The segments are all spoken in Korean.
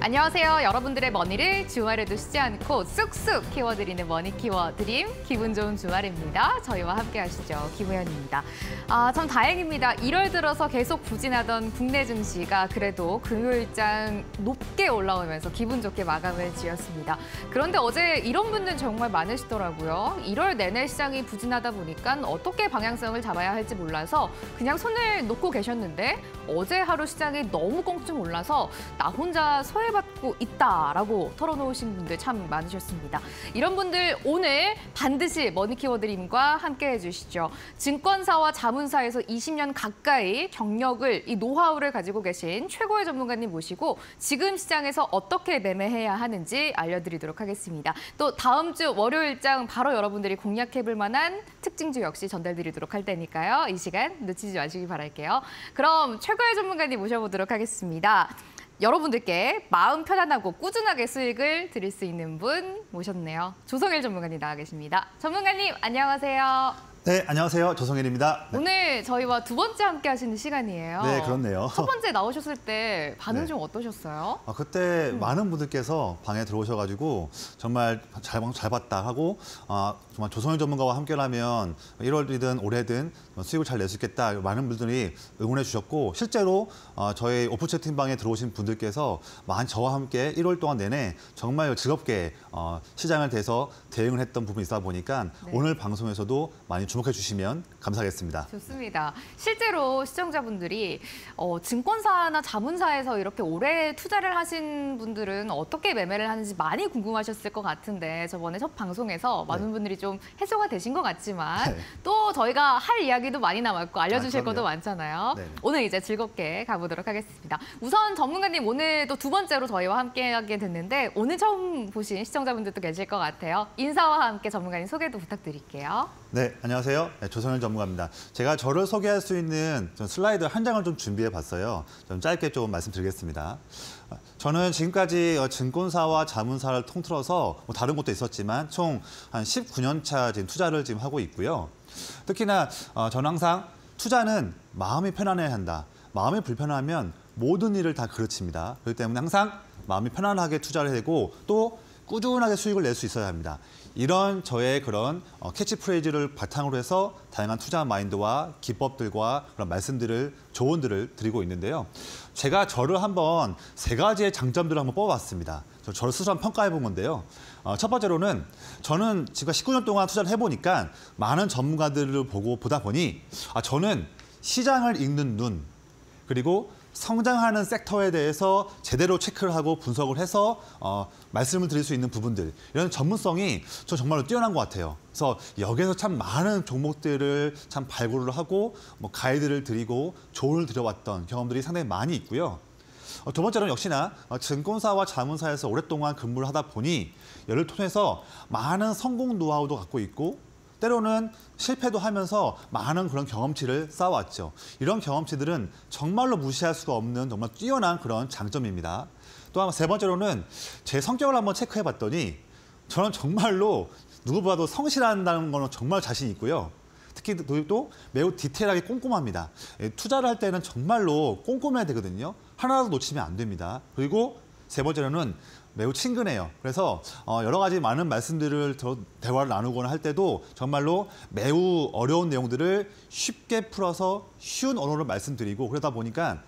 안녕하세요. 여러분들의 머니를 주말에도 쉬지 않고 쑥쑥 키워드리는 머니 키워 드림 기분 좋은 주말입니다. 저희와 함께 하시죠. 김우현입니다. 아, 참 다행입니다. 1월 들어서 계속 부진하던 국내 증시가 그래도 금요일장 높게 올라오면서 기분 좋게 마감을 지었습니다. 그런데 어제 이런 분들 정말 많으시더라고요. 1월 내내 시장이 부진하다 보니까 어떻게 방향성을 잡아야 할지 몰라서 그냥 손을 놓고 계셨는데 어제 하루 시장이 너무 꽁충 올라서 나 혼자 소외 받고 있다라고 털어놓으신 분들 참 많으셨습니다. 이런 분들 오늘 반드시 머니키워드림과 함께 해 주시죠. 증권사와 자문사에서 20년 가까이 경력을 이 노하우를 가지고 계신 최고의 전문가님 모시고 지금 시장에서 어떻게 매매해야 하는지 알려드리도록 하겠습니다. 또 다음 주 월요일장 바로 여러분들이 공략해볼 만한 특징주 역시 전달드리도록 할 테니까요. 이 시간 놓치지 마시기 바랄게요. 그럼 최고의 전문가님 모셔보도록 하겠습니다. 여러분들께 마음 편안하고 꾸준하게 수익을 드릴 수 있는 분 모셨네요. 조성일 전문가님 나와 계십니다. 전문가님 안녕하세요. 네, 안녕하세요. 조성일입니다. 네. 오늘 저희와 두 번째 함께 하시는 시간이에요. 네, 그렇네요. 첫 번째 나오셨을 때 반응 네. 좀 어떠셨어요? 아, 그때 음. 많은 분들께서 방에 들어오셔가지고 정말 잘, 잘 봤다 하고 아, 정말 조성일 전문가와 함께라면 1월이든 올해든 수익을 잘 낼 수 있겠다 많은 분들이 응원해 주셨고 실제로 어, 저희 오픈 채팅방에 들어오신 분들께서 만 저와 함께 1월 동안 내내 정말 즐겁게 어, 시장을 대해서 대응을 했던 부분이 있다 보니까 네. 오늘 방송에서도 많이 주목해 주시면 감사하겠습니다. 좋습니다. 실제로 시청자분들이 어, 증권사나 자문사에서 이렇게 오래 투자를 하신 분들은 어떻게 매매를 하는지 많이 궁금하셨을 것 같은데 저번에 첫 방송에서 많은 분들이 좀 해소가 되신 것 같지만 네. 또 저희가 할 이야기도 많이 남았고 알려주실 아. 것도 많잖아요. 네네. 오늘 이제 즐겁게 가보도록 하겠습니다. 우선 전문가님 오늘 또 두 번째로 저희와 함께하게 됐는데 오늘 처음 보신 시청자분들도 계실 것 같아요. 인사와 함께 전문가님 소개도 부탁드릴게요. 네, 안녕하세요. 네, 조성현 전문가입니다. 제가 저를 소개할 수 있는 좀 슬라이드 한 장을 좀 준비해 봤어요. 좀 짧게 좀 말씀드리겠습니다. 어, 저는 지금까지 어, 증권사와 자문사를 통틀어서 뭐 다른 것도 있었지만 총 한 19년 차 지금 투자를 지금 하고 있고요. 특히나 어, 저는 항상 투자는 마음이 편안해야 한다. 마음이 불편하면 모든 일을 다 그르칩니다. 그렇기 때문에 항상 마음이 편안하게 투자를 하고 또 꾸준하게 수익을 낼 수 있어야 합니다. 이런 저의 그런 어, 캐치프레이즈를 바탕으로 해서 다양한 투자 마인드와 기법들과 그런 말씀들을 조언들을 드리고 있는데요. 제가 저를 한번 세 가지의 장점들을 한번 뽑아봤습니다. 저 저를 스스로 한번 평가해 본 건데요. 어, 첫 번째로는 저는 지금 19년 동안 투자를 해보니까 많은 전문가들을 보고 보다 보니 아, 저는 시장을 읽는 눈 그리고 성장하는 섹터에 대해서 제대로 체크를 하고 분석을 해서 어, 말씀을 드릴 수 있는 부분들 이런 전문성이 저 정말로 뛰어난 것 같아요. 그래서 여기에서 참 많은 종목들을 참 발굴을 하고 뭐 가이드를 드리고 조언을 드려왔던 경험들이 상당히 많이 있고요. 어, 두 번째로는 역시나 어, 증권사와 자문사에서 오랫동안 근무를 하다 보니 이를 통해서 많은 성공 노하우도 갖고 있고 때로는 실패도 하면서 많은 그런 경험치를 쌓아왔죠. 이런 경험치들은 정말로 무시할 수가 없는 정말 뛰어난 그런 장점입니다. 또 세 번째로는 제 성격을 한번 체크해 봤더니 저는 정말로 누구보다도 성실한다는 거는 정말 자신 있고요. 특히 또- 또 매우 디테일하게 꼼꼼합니다. 예, 투자를 할 때는 정말로 꼼꼼해야 되거든요. 하나라도 놓치면 안 됩니다. 그리고 세 번째로는 매우 친근해요. 그래서 어, 여러 가지 많은 말씀들을 더 대화를 나누거나 할 때도 정말로 매우 어려운 내용들을 쉽게 풀어서 쉬운 언어로 말씀드리고 그러다 보니까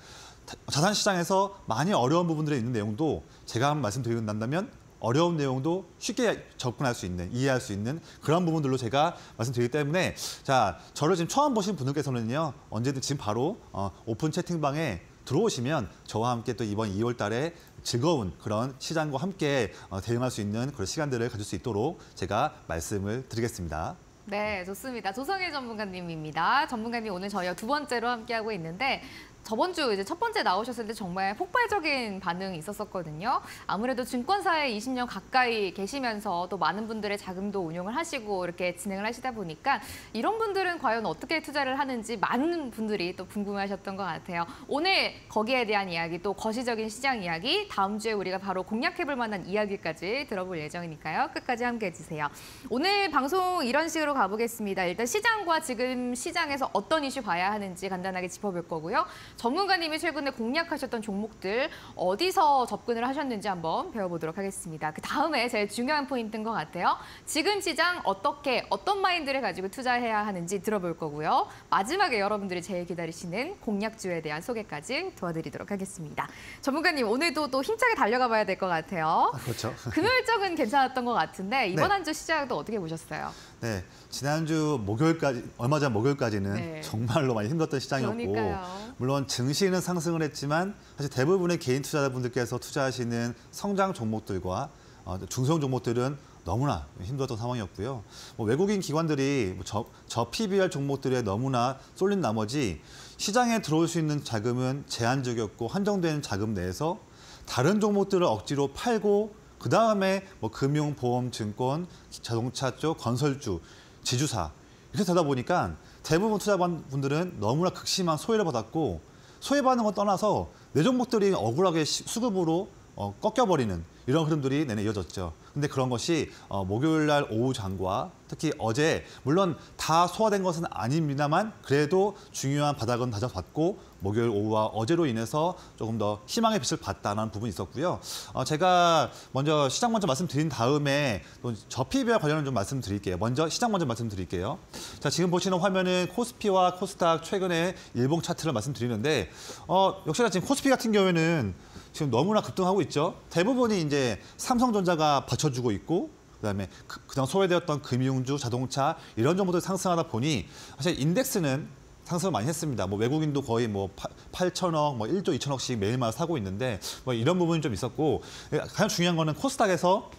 타- 자산 시장에서 많이 어려운 부분들이 있는 내용도 제가 한번 말씀드린다면 어려운 내용도 쉽게 접근할 수 있는, 이해할 수 있는 그런 부분들로 제가 말씀드리기 때문에 자 저를 지금 처음 보신 분들께서는요 언제든 지금 바로 어, 오픈 채팅방에 들어오시면 저와 함께 또 이번 2월 달에 즐거운 그런 시장과 함께 어, 대응할 수 있는 그런 시간들을 가질 수 있도록 제가 말씀을 드리겠습니다. 네, 좋습니다. 조성일 전문가님입니다. 전문가님 오늘 저희와 두 번째로 함께하고 있는데 저번 주 이제 첫 번째 나오셨을 때 정말 폭발적인 반응이 있었었거든요. 아무래도 증권사에 20년 가까이 계시면서 또 많은 분들의 자금도 운용을 하시고 이렇게 진행을 하시다 보니까 이런 분들은 과연 어떻게 투자를 하는지 많은 분들이 또 궁금해하셨던 것 같아요. 오늘 거기에 대한 이야기 또 거시적인 시장 이야기 다음 주에 우리가 바로 공략해볼 만한 이야기까지 들어볼 예정이니까요. 끝까지 함께해 주세요. 오늘 방송 이런 식으로 가보겠습니다. 일단 시장과 지금 시장에서 어떤 이슈 봐야 하는지 간단하게 짚어볼 거고요. 전문가님이 최근에 공략하셨던 종목들 어디서 접근을 하셨는지 한번 배워보도록 하겠습니다. 그 다음에 제일 중요한 포인트인 것 같아요. 지금 시장 어떻게 어떤 마인드를 가지고 투자해야 하는지 들어볼 거고요. 마지막에 여러분들이 제일 기다리시는 공략주에 대한 소개까지 도와드리도록 하겠습니다. 전문가님 오늘도 또 힘차게 달려가 봐야 될 것 같아요. 아, 그렇죠. 금요일적은 괜찮았던 것 같은데 이번 네. 한주 시작도 어떻게 보셨어요? 네, 지난주 목요일까지 얼마 전 목요일까지는 네. 정말로 많이 힘들었던 시장이었고 그러니까요. 물론 증시는 상승을 했지만 사실 대부분의 개인 투자자분들께서 투자하시는 성장 종목들과 어, 중소형 종목들은 너무나 힘들었던 상황이었고요. 뭐 외국인 기관들이 뭐 저, 저 PBR 종목들에 너무나 쏠린 나머지 시장에 들어올 수 있는 자금은 제한적이었고 한정된 자금 내에서 다른 종목들을 억지로 팔고 그 다음에 뭐 금융, 보험, 증권, 자동차 쪽, 건설주, 지주사 이렇게 되다 보니까 대부분 투자분들은 너무나 극심한 소외를 받았고 소외받는 건 떠나서 내 종목들이 억울하게 시- 수급으로 어, 꺾여버리는 이런 흐름들이 내내 이어졌죠. 근데 그런 것이 어, 목요일 날 오후 장과 특히 어제 물론 다 소화된 것은 아닙니다만 그래도 중요한 바닥은 다져봤고 목요일 오후와 어제로 인해서 조금 더 희망의 빛을 봤다는 부분이 있었고요. 어, 제가 먼저 시장 먼저 말씀드린 다음에 또 저피비와 관련은 좀 말씀드릴게요. 먼저 시장 먼저 말씀드릴게요. 자 지금 보시는 화면은 코스피와 코스닥 최근의 일봉 차트를 말씀드리는데 어, 역시나 지금 코스피 같은 경우에는 지금 너무나 급등하고 있죠. 대부분이 이제 삼성전자가 받쳐주고 있고 그다음에 그, 그동안 소외되었던 금융주, 자동차 이런 정보들 상승하다 보니 사실 인덱스는 상승을 많이 했습니다. 뭐 외국인도 거의 뭐 8천억, 뭐 1조 2천억씩 매일마다 사고 있는데 뭐 이런 부분이 좀 있었고 가장 중요한 거는 코스닥에서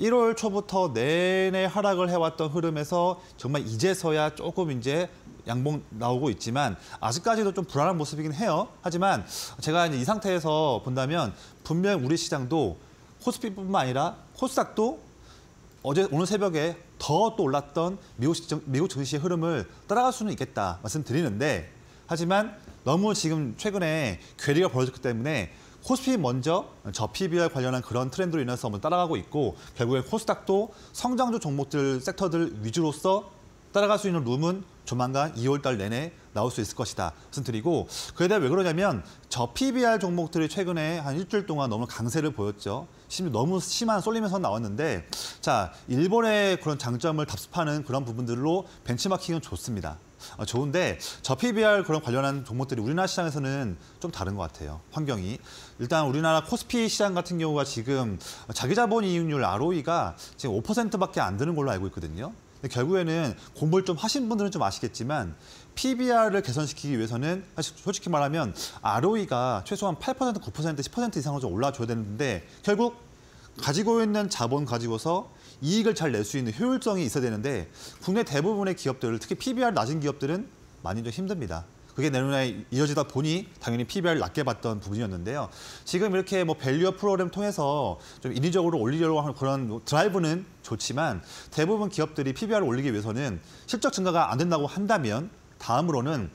1월 초부터 내내 하락을 해왔던 흐름에서 정말 이제서야 조금 이제 양봉 나오고 있지만 아직까지도 좀 불안한 모습이긴 해요. 하지만 제가 이 상태에서 본다면 분명 우리 시장도 코스피뿐만 아니라 코스닥도 어제 오늘 새벽에 더 또 올랐던 미국, 시정, 미국 증시의 흐름을 따라갈 수는 있겠다 말씀드리는데 하지만 너무 지금 최근에 괴리가 벌어졌기 때문에 코스피 먼저 저 PBR 관련한 그런 트렌드로 인해서 먼저 따라가고 있고 결국에 코스닥도 성장주 종목들 섹터들 위주로서 따라갈 수 있는 룸은 조만간 2월 달 내내 나올 수 있을 것이다 말씀드리고 그에 대해 왜 그러냐면 저 PBR 종목들이 최근에 한 일주일 동안 너무 강세를 보였죠. 심지어 너무 심한 쏠리면서 나왔는데 자 일본의 그런 장점을 답습하는 그런 부분들로 벤치마킹은 좋습니다. 어, 좋은데 저 PBR 그런 관련한 종목들이 우리나라 시장에서는 좀 다른 것 같아요. 환경이 일단 우리나라 코스피 시장 같은 경우가 지금 자기 자본 이익률 ROE가 지금 5%밖에 안 되는 걸로 알고 있거든요. 결국에는 공부를 좀 하신 분들은 좀 아시겠지만 PBR을 개선시키기 위해서는 사실 솔직히 말하면 ROE가 최소한 8%, 9%, 10% 이상으로 좀 올라줘야 되는데 결국 가지고 있는 자본 가지고서 이익을 잘 낼 수 있는 효율성이 있어야 되는데 국내 대부분의 기업들, 특히 PBR 낮은 기업들은 많이 좀 힘듭니다. 그게 내년에 이어지다 보니 당연히 PBR을 낮게 봤던 부분이었는데요. 지금 이렇게 뭐 밸류어 프로그램 통해서 좀 인위적으로 올리려고 하는 그런 드라이브는 좋지만 대부분 기업들이 PBR을 올리기 위해서는 실적 증가가 안 된다고 한다면 다음으로는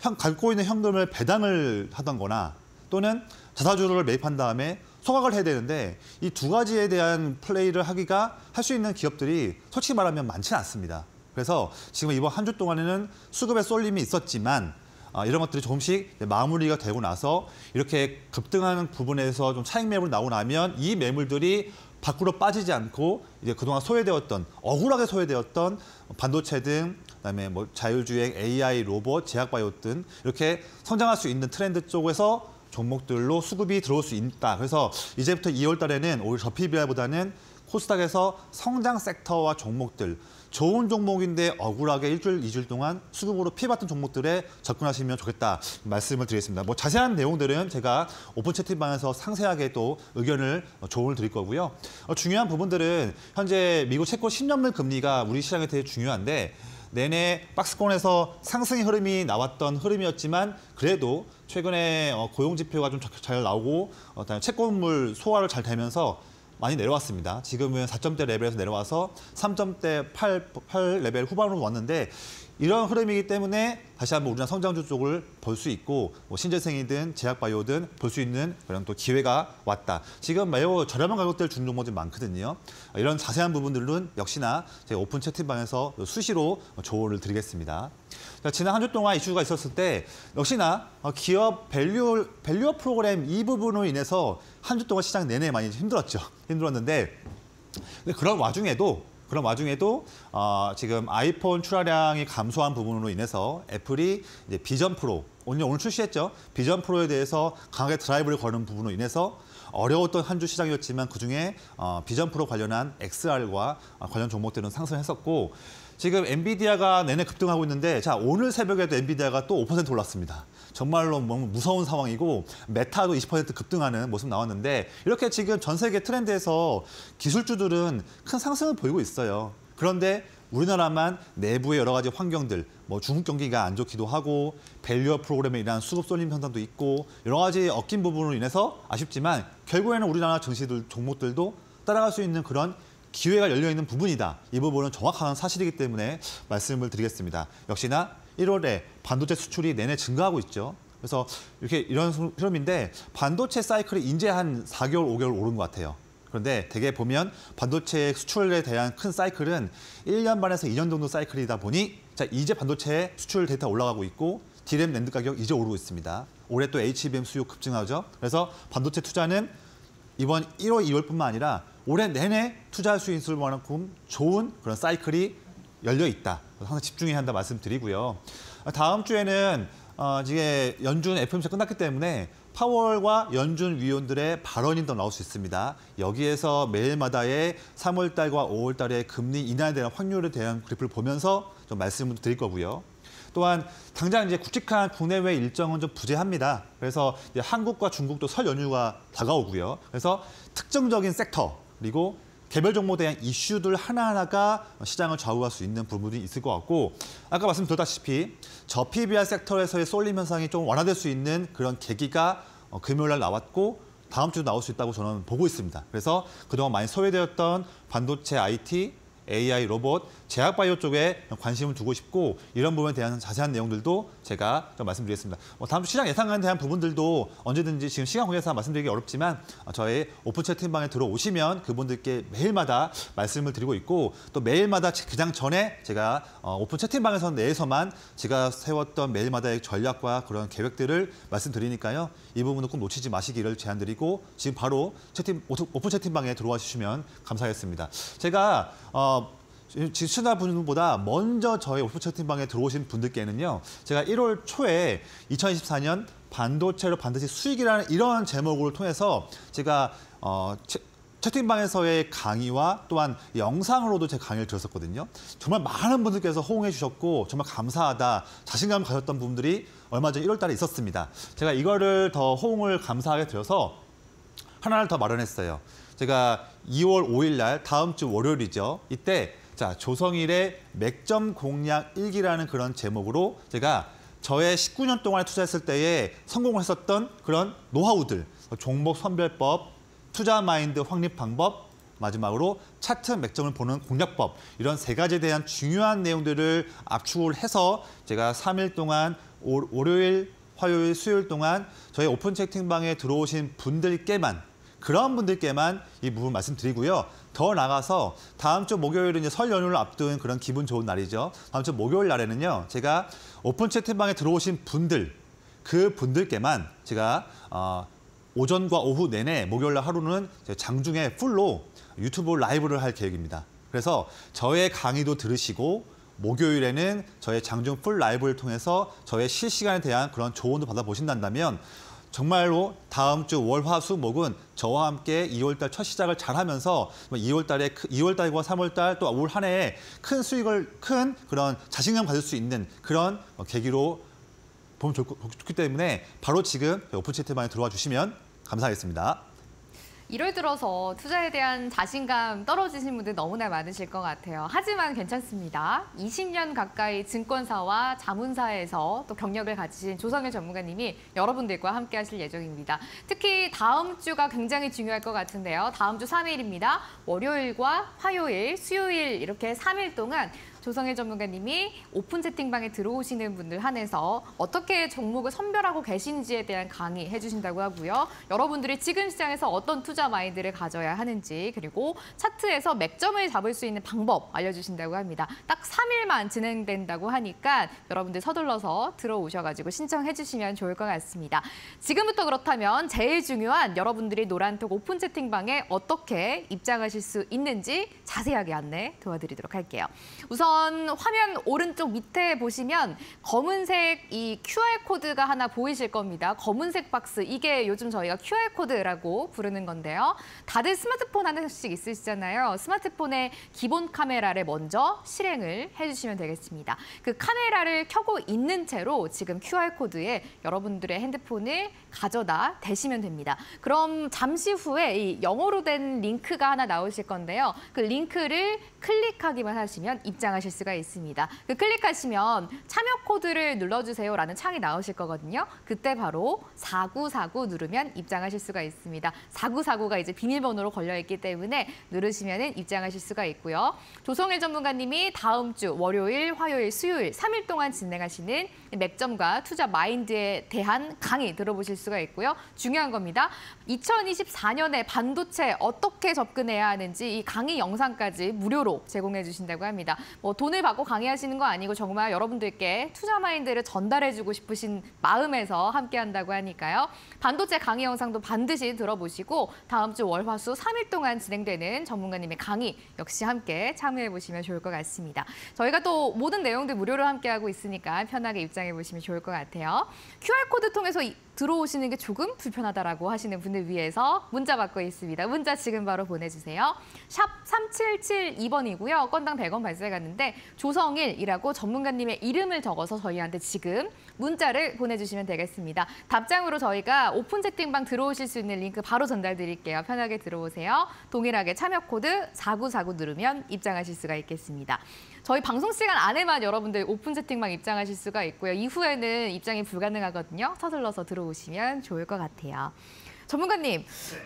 형, 갖고 있는 현금을 배당을 하던거나 또는 자사주를 매입한 다음에 소각을 해야 되는데 이 두 가지에 대한 플레이를 하기가 할 수 있는 기업들이 솔직히 말하면 많지는 않습니다. 그래서 지금 이번 한 주 동안에는 수급의 쏠림이 있었지만 아, 이런 것들이 조금씩 마무리가 되고 나서 이렇게 급등하는 부분에서 좀 차익 매물 나오고 나면 이 매물들이 밖으로 빠지지 않고 이제 그동안 소외되었던 억울하게 소외되었던 반도체 등 그다음에 뭐 자율주행, AI, 로봇, 제약바이오 등 이렇게 성장할 수 있는 트렌드 쪽에서 종목들로 수급이 들어올 수 있다. 그래서 이제부터 2월 달에는 오히려 저 PBR보다는 코스닥에서 성장 섹터와 종목들 좋은 종목인데 억울하게 일주일, 이주일 동안 수급으로 피해봤던 종목들에 접근하시면 좋겠다 말씀을 드리겠습니다. 뭐 자세한 내용들은 제가 오픈 채팅방에서 상세하게 또 의견을 어, 조언을 드릴 거고요. 어, 중요한 부분들은 현재 미국 채권 10년물 금리가 우리 시장에 되게 중요한데 내내 박스권에서 상승의 흐름이 나왔던 흐름이었지만 그래도 최근에 어, 고용 지표가 좀 잘 나오고 어, 채권물 소화를 잘 되면서 많이 내려왔습니다. 지금은 4점대 레벨에서 내려와서 3점대 8, 8 레벨 후반으로 왔는데 이런 흐름이기 때문에 다시 한번 우리나라 성장주 쪽을 볼 수 있고 뭐 신재생이든 제약바이오든 볼 수 있는 그런 또 기회가 왔다. 지금 매우 저렴한 가격대를 주는 종목들이 많거든요. 이런 자세한 부분들은 역시나 제 오픈 채팅방에서 수시로 조언을 드리겠습니다. 자, 지난 한 주 동안 이슈가 있었을 때 역시나 어, 기업 value value-up 프로그램 이 부분으로 인해서 한 주 동안 시장 내내 많이 힘들었죠. 힘들었는데 그런 와중에도 그런 와중에도 어, 지금 아이폰 출하량이 감소한 부분으로 인해서 애플이 이제 비전 프로 오늘 오늘 출시했죠. 비전 프로에 대해서 강하게 드라이브를 거는 부분으로 인해서 어려웠던 한 주 시장이었지만 그중에 어, 비전 프로 관련한 XR과 어, 관련 종목들은 상승했었고 지금 엔비디아가 내내 급등하고 있는데 자 오늘 새벽에도 엔비디아가 또 5% 올랐습니다. 정말로 너무 무서운 상황이고 메타도 20% 급등하는 모습 나왔는데 이렇게 지금 전 세계 트렌드에서 기술주들은 큰 상승을 보이고 있어요. 그런데 우리나라만 내부의 여러 가지 환경들, 뭐 중국 경기가 안 좋기도 하고 밸류업 프로그램에 인한 수급 쏠림 현상도 있고 여러 가지 얽힌 부분으로 인해서 아쉽지만 결국에는 우리나라 증시들 종목들도 따라갈 수 있는 그런 기회가 열려 있는 부분이다. 이 부분은 정확한 사실이기 때문에 말씀을 드리겠습니다. 역시나 1월에 반도체 수출이 내내 증가하고 있죠. 그래서 이렇게 이런 흐름인데 반도체 사이클이 이제 한 4개월, 5개월 오른 것 같아요. 그런데 대개 보면 반도체 수출에 대한 큰 사이클은 1년 반에서 2년 정도 사이클이다 보니 자 이제 반도체 수출 데이터 올라가고 있고 DRAM NAND 가격 이제 오르고 있습니다. 올해 또 HBM 수요 급증하죠. 그래서 반도체 투자는 이번 1월, 2월뿐만 아니라 올해 내내 투자할 수 있을 만큼 좋은 그런 사이클이 열려 있다. 항상 집중해야 한다 말씀드리고요. 다음 주에는 어, 이제 연준 FOMC 끝났기 때문에 파월과 연준 위원들의 발언이 더 나올 수 있습니다. 여기에서 매일마다의 3월 달과 5월 달의 금리 인하에 대한 확률에 대한 그래프를 보면서 좀 말씀을 드릴 거고요. 또한 당장 이제 굵직한 국내외 일정은 좀 부재합니다. 그래서 한국과 중국도 설 연휴가 다가오고요. 그래서 특정적인 섹터 그리고 개별 종목에 대한 이슈들 하나하나가 시장을 좌우할 수 있는 부분이 있을 것 같고 아까 말씀드렸다시피 저PBR 섹터에서의 쏠림 현상이 좀 완화될 수 있는 그런 계기가 어, 금요일 날 나왔고 다음 주도 나올 수 있다고 저는 보고 있습니다. 그래서 그동안 많이 소외되었던 반도체 IT, AI, 로봇, 제약바이오 쪽에 관심을 두고 싶고 이런 부분에 대한 자세한 내용들도 제가 좀 말씀드리겠습니다. 뭐 다음 시장 예상에 대한 부분들도 언제든지 지금 시간 관계상 말씀드리기 어렵지만 저희 오픈 채팅방에 들어오시면 그분들께 매일마다 말씀을 드리고 있고 또 매일마다 그냥 전에 제가 어, 오픈 채팅방에서 내에서만 제가 세웠던 매일마다의 전략과 그런 계획들을 말씀드리니까요. 이 부분은 꼭 놓치지 마시기를 제안드리고 지금 바로 채팅 오픈 채팅방에 들어와 주시면 감사하겠습니다. 제가 어, 지금 시청자분보다 먼저 저희 오픈 채팅방에 들어오신 분들께는요. 제가 1월 초에 2024년 반도체로 반드시 수익이라는 이런 제목을 통해서 제가 어, 채, 채팅방에서의 강의와 또한 영상으로도 제 강의를 들었었거든요. 정말 많은 분들께서 호응해 주셨고 정말 감사하다, 자신감을 가졌던 분들이 얼마 전 1월 달에 있었습니다. 제가 이거를 더 호응을 감사하게 되어서 하나를 더 마련했어요. 제가 2월 5일 날 다음 주 월요일이죠. 이때 자 조성일의 맥점 공략 일기라는 그런 제목으로 제가 저의 19년 동안에 투자했을 때에 성공을 했었던 그런 노하우들, 종목 선별법, 투자 마인드 확립 방법, 마지막으로 차트 맥점을 보는 공략법 이런 세 가지에 대한 중요한 내용들을 압축을 해서 제가 3일 동안 월요일, 화요일, 수요일 동안 저희 오픈 채팅방에 들어오신 분들께만 그런 분들께만 이 부분 말씀드리고요. 더 나가서 다음 주 목요일은 이제 설 연휴를 앞둔 그런 기분 좋은 날이죠. 다음 주 목요일 날에는요. 제가 오픈 채팅방에 들어오신 분들 그 분들께만 제가 어, 오전과 오후 내내 목요일 날 하루는 장중에 full로 유튜브 라이브를 할 계획입니다. 그래서 저의 강의도 들으시고 목요일에는 저의 장중 full 라이브를 통해서 저의 실시간에 대한 그런 조언도 받아보신다면 정말로 다음 주 월, 화, 수, 목은 저와 함께 2월달 첫 시작을 잘 하면서 2월달에 2월달과 3월달 또 올 한 해에 큰 수익을 큰 그런 자신감 가질 수 있는 그런 계기로 보면 좋기 때문에 바로 지금 오픈 채팅방에 들어와 주시면 감사하겠습니다. 1월 들어서 투자에 대한 자신감 떨어지신 분들 너무나 많으실 것 같아요. 하지만 괜찮습니다. 20년 가까이 증권사와 자문사에서 또 경력을 가지신 조성현 전문가님이 여러분들과 함께 하실 예정입니다. 특히 다음 주가 굉장히 중요할 것 같은데요. 다음 주 3일입니다. 월요일과 화요일, 수요일 이렇게 3일 동안 조성일 전문가님이 오픈 채팅방에 들어오시는 분들 한해서 어떻게 종목을 선별하고 계신지에 대한 강의 해 주신다고 하고요. 여러분들이 지금 시장에서 어떤 투자 마인드를 가져야 하는지 그리고 차트에서 맥점을 잡을 수 있는 방법 알려주신다고 합니다. 딱 3일만 진행된다고 하니까 여러분들 서둘러서 들어오셔가지고 신청해 주시면 좋을 것 같습니다. 지금부터 그렇다면 제일 중요한 여러분들이 노란톡 오픈 채팅방에 어떻게 입장하실 수 있는지 자세하게 안내 도와드리도록 할게요. 우선 화면 오른쪽 밑에 보시면 검은색 이 QR코드가 하나 보이실 겁니다. 검은색 박스, 이게 요즘 저희가 QR코드라고 부르는 건데요. 다들 스마트폰 하나씩 있으시잖아요. 스마트폰의 기본 카메라를 먼저 실행을 해주시면 되겠습니다. 그 카메라를 켜고 있는 채로 지금 QR코드에 여러분들의 핸드폰을 가져다 대시면 됩니다. 그럼 잠시 후에 이 영어로 된 링크가 하나 나오실 건데요. 그 링크를 클릭하기만 하시면 입장하 실 수가 있습니다. 그 클릭하시면 참여 코드를 눌러주세요라는 창이 나오실 거거든요. 그때 바로 4949 누르면 입장하실 수가 있습니다. 4949가 이제 비밀번호로 걸려있기 때문에 누르시면 입장하실 수가 있고요. 조성일 전문가님이 다음 주 월요일, 화요일, 수요일 3일 동안 진행하시는 맥점과 투자 마인드에 대한 강의 들어보실 수가 있고요. 중요한 겁니다. 2024년에 반도체 어떻게 접근해야 하는지 이 강의 영상까지 무료로 제공해 주신다고 합니다. 뭐 돈을 받고 강의하시는 거 아니고 정말 여러분들께 투자 마인드를 전달해 주고 싶으신 마음에서 함께 한다고 하니까요. 반도체 강의 영상도 반드시 들어보시고 다음 주 월화수 3일 동안 진행되는 전문가님의 강의 역시 함께 참여해 보시면 좋을 것 같습니다. 저희가 또 모든 내용들 무료로 함께 하고 있으니까 편하게 입장해 보시면 좋을 것 같아요. QR코드 통해서 이- 들어오시는 게 조금 불편하다라고 하시는 분들 위해서 문자 받고 있습니다. 문자 지금 바로 보내주세요. 샵 3772번이고요. 건당 100원 발생하는데 조성일이라고 전문가님의 이름을 적어서 저희한테 지금 문자를 보내주시면 되겠습니다. 답장으로 저희가 오픈 채팅방 들어오실 수 있는 링크 바로 전달드릴게요. 편하게 들어오세요. 동일하게 참여 코드 4949 누르면 입장하실 수가 있겠습니다. 저희 방송 시간 안에만 여러분들 오픈 채팅방 입장하실 수가 있고요. 이후에는 입장이 불가능하거든요. 서둘러서 들어오시면 좋을 것 같아요. 전문가님,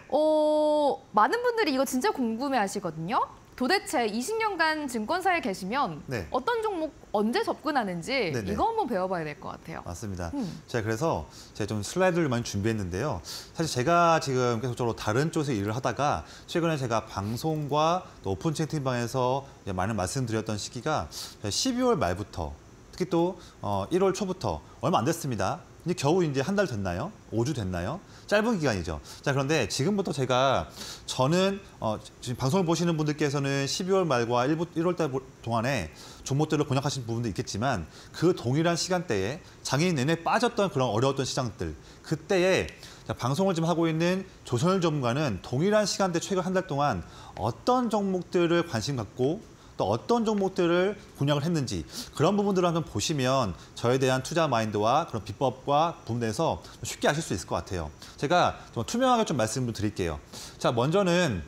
어, 많은 분들이 이거 진짜 궁금해 하시거든요. 도대체 20년간 증권사에 계시면 네. 어떤 종목 언제 접근하는지 네네. 이거 한번 배워봐야 될 것 같아요. 맞습니다. 음. 제가 그래서 제가 좀 슬라이드를 많이 준비했는데요. 사실 제가 지금 계속적으로 다른 쪽에서 일을 하다가 최근에 제가 방송과 또 오픈 채팅방에서 많은 말씀드렸던 시기가 12월 말부터 특히 또 어, 1월 초부터 얼마 안 됐습니다. 이제 겨우 이제 한 달 됐나요? 5주 됐나요? 짧은 기간이죠. 자, 그런데 지금부터 제가 저는 어, 지금 방송을 보시는 분들께서는 12월 말과 1월 달 동안에 종목들을 공략하신 부분도 있겠지만 그 동일한 시간대에 장애인 내내 빠졌던 그런 어려웠던 시장들 그때에 자, 방송을 지금 하고 있는 조선일 전문가는 동일한 시간대 최근 한 달 동안 어떤 종목들을 관심 갖고 또 어떤 종목들을 공략을 했는지 그런 부분들을 한번 보시면 저에 대한 투자 마인드와 그런 비법과 부분에서 쉽게 아실 수 있을 것 같아요. 제가 좀 투명하게 좀 말씀을 드릴게요. 자, 먼저는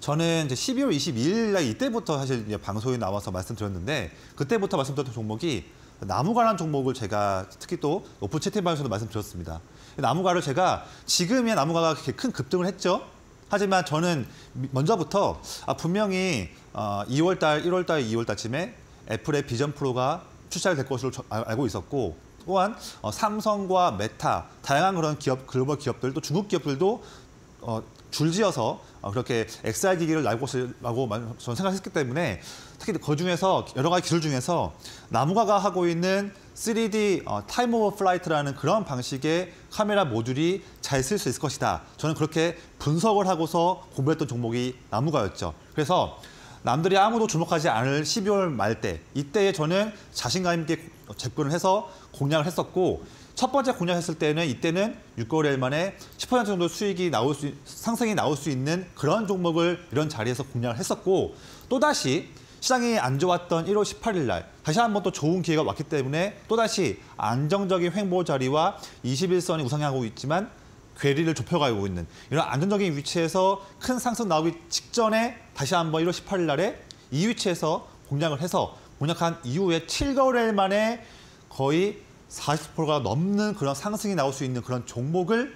저는 이제 12월 22일 날 이때부터 사실 방송에 나와서 말씀드렸는데 그때부터 말씀드렸던 종목이 나무가라는 종목을 제가 특히 또 오픈 채팅방에서도 말씀드렸습니다. 나무가를 제가 지금이야 나무가가 그렇게 큰 급등을 했죠. 하지만 저는 먼저부터 아, 분명히 어, 2월 달, 1월 달, 2월 달쯤에 애플의 비전 프로가 출시가 될 것으로 저- 알- 알고 있었고 또한 어, 삼성과 메타 다양한 그런 기업 글로벌 기업들 또 중국 기업들도 어, 줄지어서 어, 그렇게 XR 기기를 낼 것이라고 만- 저는 생각했기 때문에 특히 그 중에서 여러 가지 기술 중에서 나무가가 하고 있는 3D 어, time of flight라는 그런 방식의 카메라 모듈이 잘 쓸 수 있을 것이다. 저는 그렇게 분석을 하고서 공부했던 종목이 나무가였죠. 그래서 남들이 아무도 주목하지 않을 12월 말 때 이때에 저는 자신감 있게 접근을 해서 공략을 했었고 첫 번째 공략했을 때는 이때는 6개월 만에 10% 정도 수익이 나올 수 상승이 나올 수 있는 그런 종목을 이런 자리에서 공략을 했었고 또다시 시장이 안 좋았던 1월 18일 날 다시 한번 또 좋은 기회가 왔기 때문에 또다시 안정적인 횡보 자리와 21선이 우상향하고 있지만 괴리를 좁혀가고 있는 이런 안정적인 위치에서 큰 상승 나오기 직전에 다시 한번 1월 18일 날에 이 위치에서 공략을 해서 공략한 이후에 7개월 만에 거의 40%가 넘는 그런 상승이 나올 수 있는 그런 종목을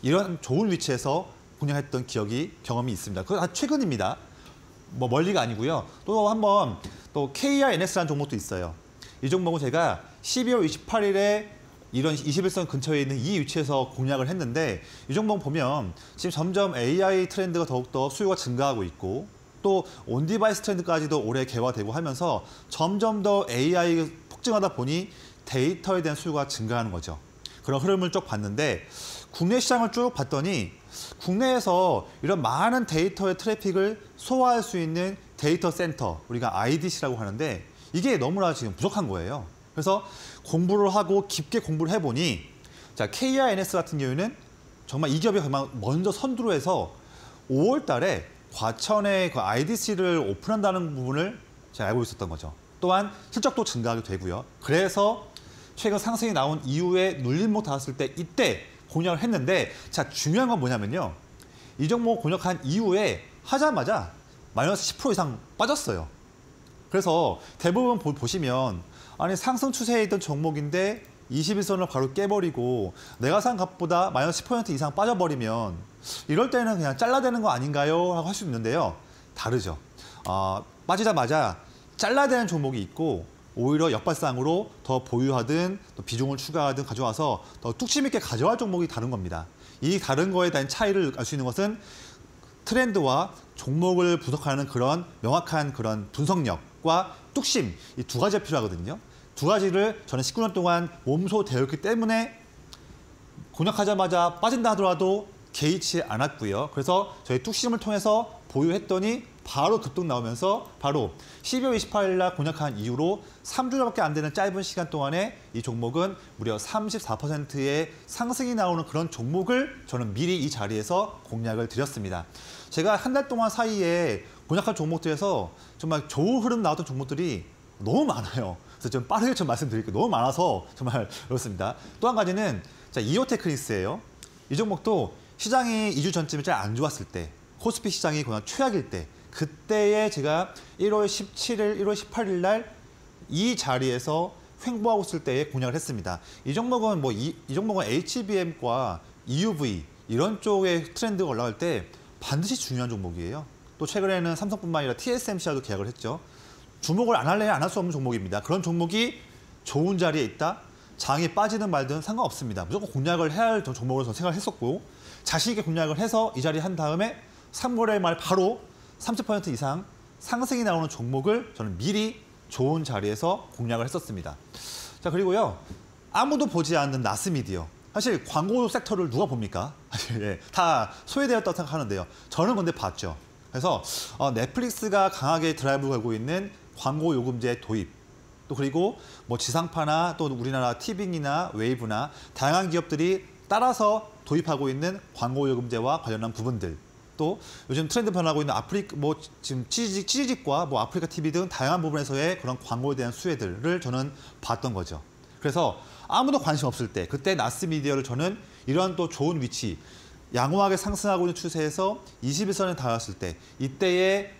이런 좋은 위치에서 공략했던 기억이 경험이 있습니다. 그거 아주 최근입니다. 뭐 멀리가 아니고요. 또 한번 또 KINX라는 종목도 있어요. 이 종목은 제가 12월 28일에 이런 20일선 근처에 있는 이 위치에서 공략을 했는데 이 종목 보면 지금 점점 AI 트렌드가 더욱더 수요가 증가하고 있고 또 on-device 트렌드까지도 올해 개화되고 하면서 점점 더 AI가 폭증하다 보니 데이터에 대한 수요가 증가하는 거죠. 그런 흐름을 쭉 봤는데 국내 시장을 쭉 봤더니 국내에서 이런 많은 데이터의 트래픽을 소화할 수 있는 데이터 센터, 우리가 IDC라고 하는데 이게 너무나 지금 부족한 거예요. 그래서 공부를 하고 깊게 공부를 해보니 자 KINX 같은 경우에는 정말 이 기업이 먼저 선두로 해서 5월 달에 과천에 그 IDC를 오픈한다는 부분을 제가 알고 있었던 거죠. 또한 실적도 증가하게 되고요. 그래서 최근 상승이 나온 이후에 눌림목 닿았을 때 이때 공략을 했는데 자 중요한 건 뭐냐면요. 이 종목 공략한 이후에 하자마자 마이너스 10% 이상 빠졌어요. 그래서 대부분 보, 보시면 아니 상승 추세에 있던 종목인데 21선을 바로 깨버리고 내가 산 값보다 마이너스 10% 이상 빠져버리면 이럴 때는 그냥 잘라대는 거 아닌가요? 하고 할 수 있는데요. 다르죠. 아, 빠지자마자 잘라대는 종목이 있고 오히려 역발상으로 더 보유하든 또 비중을 추가하든 가져와서 더 뚝심 있게 가져갈 종목이 다른 겁니다. 이 다른 거에 대한 차이를 알 수 있는 것은 트렌드와 종목을 분석하는 그런 명확한 그런 분석력과 뚝심 이 두 가지가 필요하거든요. 두 가지를 저는 19년 동안 몸소 배웠기 때문에 공략하자마자 빠진다 하더라도 개의치 않았고요. 그래서 저희 뚝심을 통해서 보유했더니 바로 급등 나오면서 바로 12월 28일 날 공략한 이후로 3주밖에 안 되는 짧은 시간 동안에 이 종목은 무려 34%의 상승이 나오는 그런 종목을 저는 미리 이 자리에서 공략을 드렸습니다. 제가 한 달 동안 사이에 공략한 종목들에서 정말 좋은 흐름 나왔던 종목들이 너무 많아요. 그래서 좀 빠르게 좀 말씀드릴게요. 너무 많아서 정말 그렇습니다. 또 한 가지는 자 이오테크니스예요. 이 종목도 시장이 2주 전쯤에 잘 안 좋았을 때 코스피 시장이 그냥 최악일 때 그때에 제가 1월 17일, 1월 18일 날 이 자리에서 횡보하고 있을 때에 공략을 했습니다. 이 종목은 뭐이 종목은 HBM과 EUV 이런 쪽의 트렌드가 올라갈 때 반드시 중요한 종목이에요. 또 최근에는 삼성뿐만 아니라 TSMC와도 계약을 했죠. 주목을 안 할래야 안 할 수 없는 종목입니다. 그런 종목이 좋은 자리에 있다. 장이 빠지든 말든 상관없습니다. 무조건 공략을 해야 할 종목으로 저 생각을 했었고 자신 있게 공략을 해서 이 자리에 한 다음에 3월의 말 바로 30% 이상 상승이 나오는 종목을 저는 미리 좋은 자리에서 공략을 했었습니다. 자 그리고요 아무도 보지 않는 나스미디어 사실 광고 섹터를 누가 봅니까? 예, 다 소외되었다고 생각하는데요. 저는 근데 봤죠. 그래서 어, 넷플릭스가 강하게 드라이브 걸고 있는 광고 요금제 도입 또 그리고 뭐 지상파나 또 우리나라 티빙이나 웨이브나 다양한 기업들이 따라서 도입하고 있는 광고 요금제와 관련한 부분들 또 요즘 트렌드 변하고 있는 아프리카 뭐 지금 치즈직, 치즈직과 뭐 아프리카 TV 등 다양한 부분에서의 그런 광고에 대한 수혜들을 저는 봤던 거죠. 그래서 아무도 관심 없을 때 그때 나스 미디어를 저는 이러한 또 좋은 위치 양호하게 상승하고 있는 추세에서 21선에 닿았을 때 이때에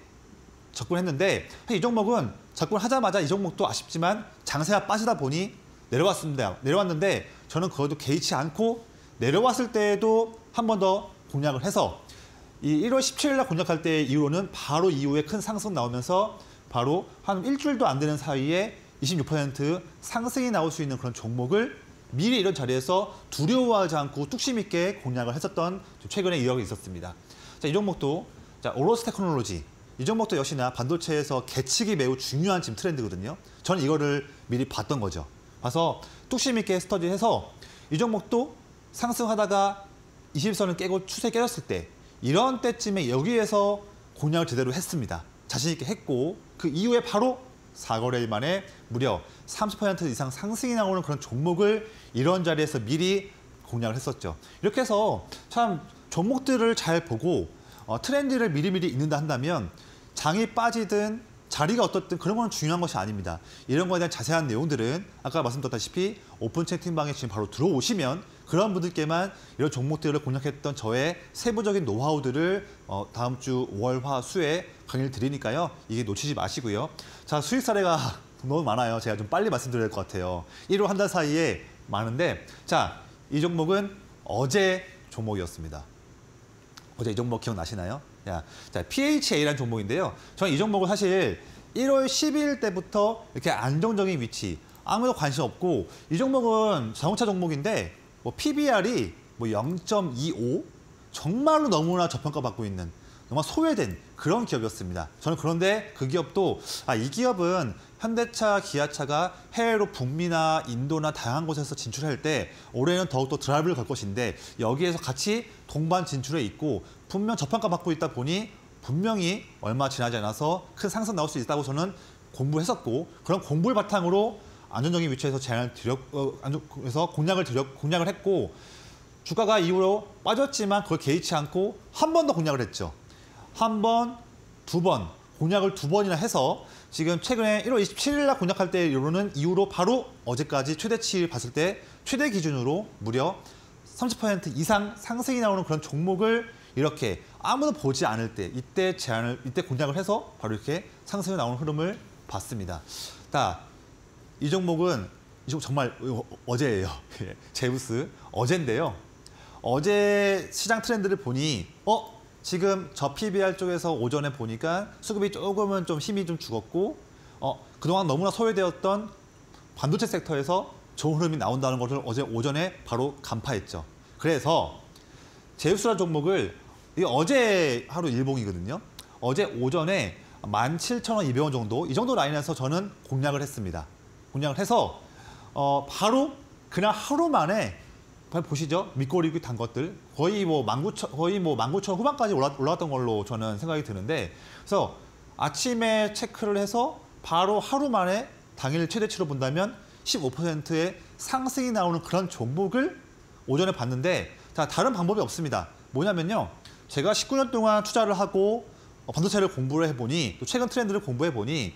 접근했는데 이 종목은 접근하자마자 이 종목도 아쉽지만 장세가 빠지다 보니 내려왔습니다. 내려왔는데 저는 그것도 개의치 않고 내려왔을 때에도 한 번 더 공략을 해서 이 1월 17일 날 공략할 때 이후로는 바로 이후에 큰 상승 나오면서 바로 한 일주일도 안 되는 사이에 26% 상승이 나올 수 있는 그런 종목을 미리 이런 자리에서 두려워하지 않고 뚝심 있게 공략을 했었던 최근에 이력이 있었습니다. 자, 이 종목도 자, 오로스 테크놀로지 이 종목도 역시나 반도체에서 계측이 매우 중요한 지금 트렌드거든요. 저는 이거를 미리 봤던 거죠. 봐서 뚝심 있게 스터디해서 이 종목도 상승하다가 20선을 깨고 추세 깨졌을 때 이런 때쯤에 여기에서 공략을 제대로 했습니다. 자신 있게 했고 그 이후에 바로 4거래일 만에 무려 30% 이상 상승이 나오는 그런 종목을 이런 자리에서 미리 공략을 했었죠. 이렇게 해서 참 종목들을 잘 보고 어, 트렌드를 미리미리 읽는다 한다면 장이 빠지든 자리가 어떻든 그런 건 중요한 것이 아닙니다. 이런 거에 대한 자세한 내용들은 아까 말씀드렸다시피 오픈 채팅방에 지금 바로 들어오시면 그런 분들께만 이런 종목들을 공략했던 저의 세부적인 노하우들을 어, 다음 주 월, 화, 수에 강의를 드리니까요. 이게 놓치지 마시고요. 자, 수익 사례가 너무 많아요. 제가 좀 빨리 말씀드려야 될 것 같아요. 1월 한 달 사이에 많은데 자, 이 종목은 어제 종목이었습니다. 어제 이 종목 기억나시나요? 야, 자, PHA라는 종목인데요. 저는 이 종목은 사실 1월 12일 때부터 이렇게 안정적인 위치, 아무도 관심 없고 이 종목은 자동차 종목인데 뭐 PBR이 뭐 0.25 정말로 너무나 저평가 받고 있는 정말 소외된 그런 기업이었습니다. 저는 그런데 그 기업도 아, 이 기업은 현대차, 기아차가 해외로 북미나 인도나 다양한 곳에서 진출할 때 올해는 더욱더 드라이브를 걸 것인데 여기에서 같이 동반 진출해 있고 분명 저평가 받고 있다 보니 분명히 얼마 지나지 않아서 큰 상승 나올 수 있다고 저는 공부했었고 그런 공부를 바탕으로 안전적인 위치에서 제안을 드렸, 어, 그래서 공략을 드렸, 공략을 했고 주가가 이후로 빠졌지만 그걸 개의치 않고 한 번 더 공략을 했죠. 한 번, 두 번, 공략을 두 번이나 해서 지금 최근에 1월 27일 날 공략할 때 이후로는 이후로 바로 어제까지 최대치를 봤을 때 최대 기준으로 무려 30% 이상 상승이 나오는 그런 종목을 이렇게 아무도 보지 않을 때 이때 제안을 이때 공략을 해서 바로 이렇게 상승이 나오는 흐름을 봤습니다. 자, 이 종목은 이 종목 정말 어제예요. 예, 제우스 어젠데요. 어제 시장 트렌드를 보니 어 지금 저 PBR 쪽에서 오전에 보니까 수급이 조금은 좀 힘이 좀 죽었고 어 그동안 너무나 소외되었던 반도체 섹터에서 좋은 흐름이 나온다는 것을 어제 오전에 바로 간파했죠. 그래서 제우스라 종목을 이 어제 하루 일봉이거든요. 어제 오전에 17,200원 정도 이 정도 라인에서 저는 공략을 했습니다. 공략을 해서 어 바로 그날 하루 만에 보시죠. 밑꼬리 단 것들 거의 뭐19,000 거의 뭐19,000 후반까지 올라, 올라갔던 걸로 저는 생각이 드는데 그래서 아침에 체크를 해서 바로 하루 만에 당일 최대치로 본다면 15%의 상승이 나오는 그런 종목을 오전에 봤는데 자 다른 방법이 없습니다. 뭐냐면요. 제가 19년 동안 투자를 하고 반도체를 공부를 해보니 또 최근 트렌드를 공부해 보니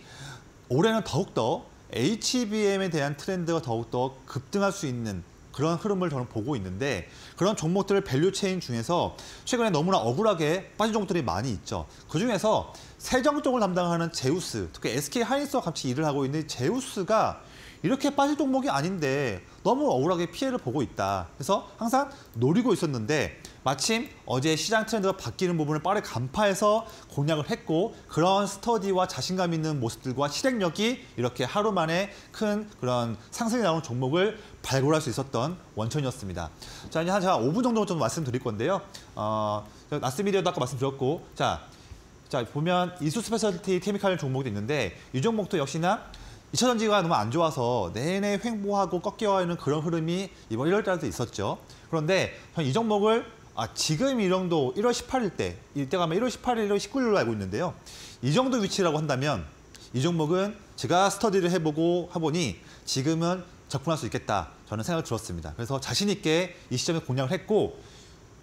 올해는 더욱더 HBM에 대한 트렌드가 더욱더 급등할 수 있는 그런 흐름을 저는 보고 있는데 그런 종목들 value chain 중에서 최근에 너무나 억울하게 빠진 종목들이 많이 있죠. 그중에서 세정 쪽을 담당하는 제우스, 특히 SK 하이닉스와 같이 일을 하고 있는 제우스가 이렇게 빠질 종목이 아닌데 너무 억울하게 피해를 보고 있다. 그래서 항상 노리고 있었는데 마침 어제 시장 트렌드가 바뀌는 부분을 빠르게 간파해서 공략을 했고 그런 스터디와 자신감 있는 모습들과 실행력이 이렇게 하루 만에 큰 그런 상승이 나오는 종목을 발굴할 수 있었던 원천이었습니다. 자, 이제 한 제가 5분 정도 좀 말씀드릴 건데요. 어, 나스미디어도 아까 말씀드렸고 자, 자 보면 이수 스페셜티 케미칼 종목도 있는데 이 종목도 역시나 2차 전지가 너무 안 좋아서 내내 횡보하고 꺾여 있는 그런 흐름이 이번 1월 달에도 있었죠. 그런데 이 종목을 아, 지금 이 정도 1월 18일 때, 이때가 아마 1월 18일, 1월 19일로 알고 있는데요. 이 정도 위치라고 한다면 이 종목은 제가 스터디를 해보고 해보니 지금은 접근할 수 있겠다. 저는 생각을 들었습니다. 그래서 자신 있게 이 시점에 공략을 했고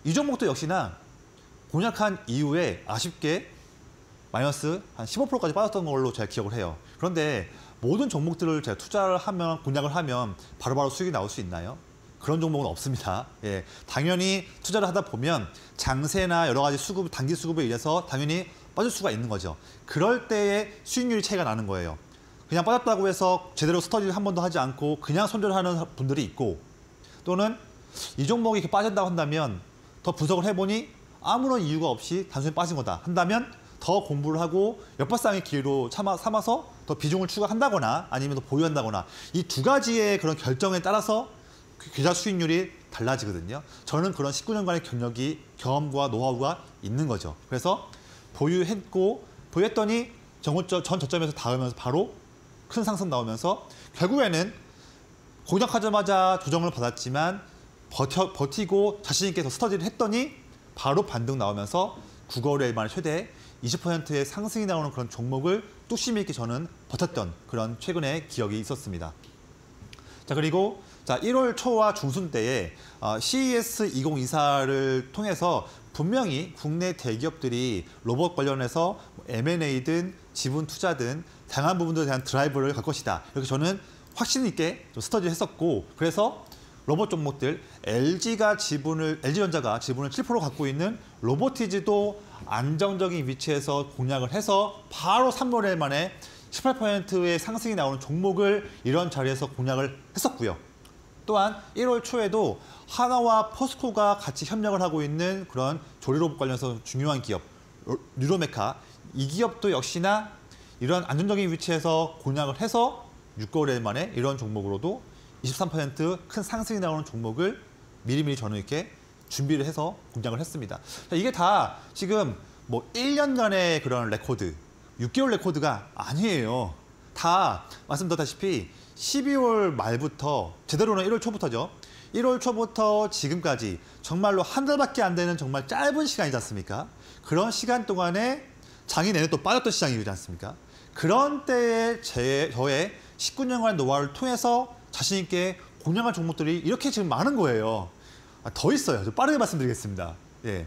이 종목도 역시나 공략한 이후에 아쉽게 마이너스 한 15%까지 빠졌던 걸로 제가 기억을 해요. 그런데 모든 종목들을 제가 투자를 하면 공략을 하면 바로 바로 수익이 나올 수 있나요? 그런 종목은 없습니다. 예, 당연히 투자를 하다 보면 장세나 여러 가지 수급, 단기 수급에 의해서 당연히 빠질 수가 있는 거죠. 그럴 때에 수익률이 차이가 나는 거예요. 그냥 빠졌다고 해서 제대로 스터디를 한 번도 하지 않고 그냥 손절하는 분들이 있고 또는 이 종목이 이렇게 빠진다고 한다면 더 분석을 해보니 아무런 이유가 없이 단순히 빠진 거다 한다면 더 공부를 하고 옆바쌍의 기회로 참아, 삼아서 더 비중을 추가한다거나 아니면 더 보유한다거나 이 두 가지의 그런 결정에 따라서 그 계좌 수익률이 달라지거든요. 저는 그런 19년간의 경력이 경험과 노하우가 있는 거죠. 그래서 보유했고 보유했더니 전 저점에서 닿으면서 바로 큰 상승 나오면서 결국에는 공략하자마자 조정을 받았지만 버텨, 버티고 자신 있게 더 스터디를 했더니 바로 반등 나오면서 9거래 말 최대 20%의 상승이 나오는 그런 종목을 뚝심 있게 저는 버텼던 그런 최근의 기억이 있었습니다. 자 그리고 자 1월 초와 중순 때에 어, CES 2024를 통해서 분명히 국내 대기업들이 로봇 관련해서 M&A든 지분 투자든 다양한 부분들에 대한 드라이브를 갈 것이다. 이렇게 저는 확신 있게 스터디를 했었고 그래서 로봇 종목들 LG가 지분을 LG전자가 지분을 7% 갖고 있는 로보티즈도 안정적인 위치에서 공략을 해서 바로 3월에 만에 18%의 상승이 나오는 종목을 이런 자리에서 공략을 했었고요. 또한 1월 초에도 하나와 포스코가 같이 협력을 하고 있는 그런 조리로봇 관련해서 중요한 기업 뉴로메카 이 기업도 역시나 이런 안정적인 위치에서 공략을 해서 6개월 만에 이런 종목으로도 23%큰 상승이 나오는 종목을 미리미리 저는 이렇게 준비를 해서 공략을 했습니다. 자, 이게 다 지금 뭐 1년간의 그런 레코드, 6개월 레코드가 아니에요. 다 말씀드렸다시피 12월 말부터 제대로는 1월 초부터죠. 1월 초부터 지금까지 정말로 한 달밖에 안 되는 정말 짧은 시간이지 않습니까? 그런 시간 동안에 장이 내내 또 빠졌던 시장이지 않습니까? 그런 때에 제, 저의 19년간 노하우를 통해서 자신 있게 공략한 종목들이 이렇게 지금 많은 거예요. 아, 더 있어요. 좀 빠르게 말씀드리겠습니다. 예.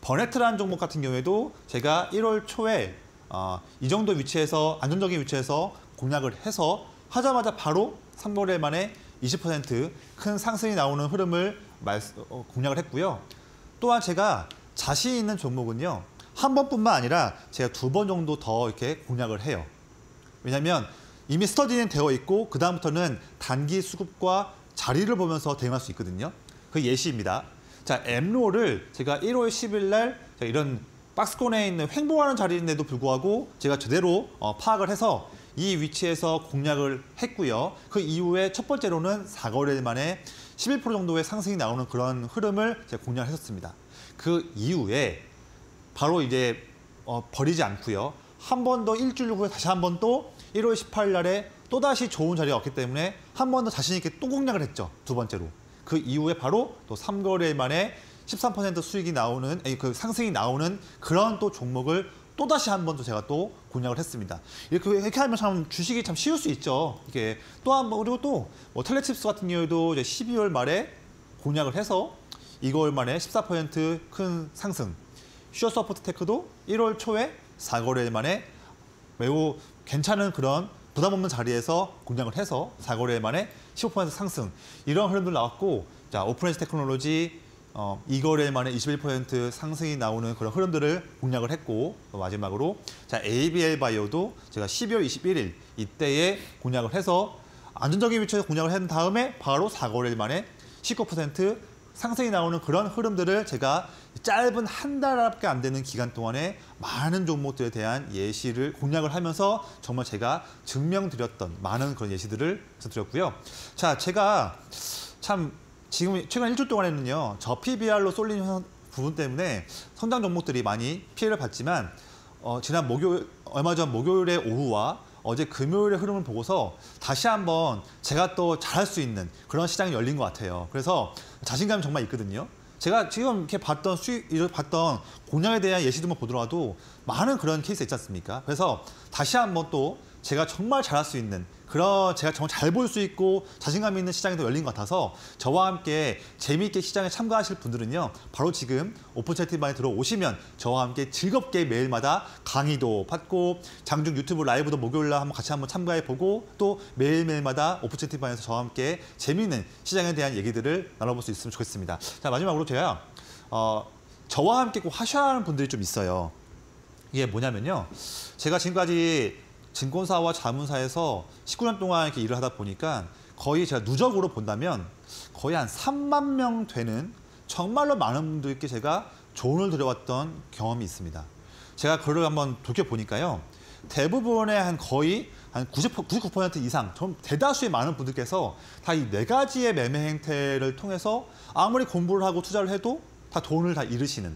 버네트라는 종목 같은 경우에도 제가 1월 초에 어, 이 정도 위치에서 안정적인 위치에서 공략을 해서 하자마자 바로 3개월 만에 20%큰 상승이 나오는 흐름을 말, 어, 공략을 했고요. 또한 제가 자신 있는 종목은요. 한 번뿐만 아니라 제가 두 번 정도 더 이렇게 공략을 해요. 왜냐하면 이미 스터디는 되어 있고 그 다음부터는 단기 수급과 자리를 보면서 대응할 수 있거든요. 그 예시입니다. 자, 엠로를 제가 1월 10일 날 이런 박스권에 있는 횡보하는 자리인데도 불구하고 제가 제대로 어, 파악을 해서 이 위치에서 공략을 했고요. 그 이후에 첫 번째로는 4거래일 만에 11% 정도의 상승이 나오는 그런 흐름을 제가 공략을 했었습니다. 그 이후에 바로 이제 어, 버리지 않고요. 한 번 더 일주일 후에 다시 한 번 또 1월 18일 날에 또다시 좋은 자리가 왔기 때문에 한 번 더 자신 있게 또 공략을 했죠. 두 번째로. 그 이후에 바로 또 3거래일 만에 13% 수익이 나오는 아니 그 상승이 나오는 그런 또 종목을 또 다시 한번더 제가 또 공략을 했습니다. 이렇게 이렇게 하면 참 주식이 참 쉬울 수 있죠. 이게 또 한 번 그리고 또뭐 텔레칩스 같은 경우에도 이제 12월 말에 공략을 해서 2개월 만에 14%큰 상승. 슈어소프트테크도 1월 초에 4거래일 만에 매우 괜찮은 그런 부담 없는 자리에서 공략을 해서 4거래일 만에 15% 상승. 이런 흐름들 나왔고 자 오픈엣지테크놀로지 어, 2거래일 만에 21% 상승이 나오는 그런 흐름들을 공략을 했고 마지막으로 자 ABL 바이오도 제가 12월 21일 이때에 공략을 해서 안전적인 위치에서 공략을 한 다음에 바로 4거래일 만에 19% 상승이 나오는 그런 흐름들을 제가 짧은 한 달밖에 안 되는 기간 동안에 많은 종목들에 대한 예시를 공략을 하면서 정말 제가 증명드렸던 많은 그런 예시들을 드렸고요. 자, 제가 참 지금 최근 일주 동안에는요. 저 PBR로 쏠린 부분 때문에 성장 종목들이 많이 피해를 봤지만 어, 지난 목요일 얼마 전 목요일의 오후와 어제 금요일의 흐름을 보고서 다시 한번 제가 또 잘할 수 있는 그런 시장이 열린 것 같아요. 그래서 자신감이 정말 있거든요. 제가 지금 이렇게 봤던 수익, 이렇게 봤던 공략에 대한 예시들만 보더라도 많은 그런 케이스 있지 않습니까? 그래서 다시 한번 또 제가 정말 잘할 수 있는 그런 제가 정말 잘 볼 수 있고 자신감 있는 시장이 더 열린 것 같아서 저와 함께 재미있게 시장에 참가하실 분들은요 바로 지금 오픈 채팅방에 들어오시면 저와 함께 즐겁게 매일마다 강의도 받고 장중 유튜브 라이브도 목요일날 한번 같이 한번 참가해 보고 또 매일매일마다 오픈 채팅방에서 저와 함께 재미있는 시장에 대한 얘기들을 나눠볼 수 있으면 좋겠습니다. 자 마지막으로 제가 어, 저와 함께 꼭 하셔야 하는 분들이 좀 있어요. 이게 뭐냐면요. 제가 지금까지 증권사와 자문사에서 19년 동안 이렇게 일을 하다 보니까 거의 제가 누적으로 본다면 거의 한 3만 명 되는 정말로 많은 분들께 제가 조언을 드려왔던 경험이 있습니다. 제가 그걸 한번 돌켜보니까요. 대부분의 한 거의 한 90, 99% 이상, 좀 대다수의 많은 분들께서 다 이 네 가지의 매매 행태를 통해서 아무리 공부를 하고 투자를 해도 다 돈을 다 잃으시는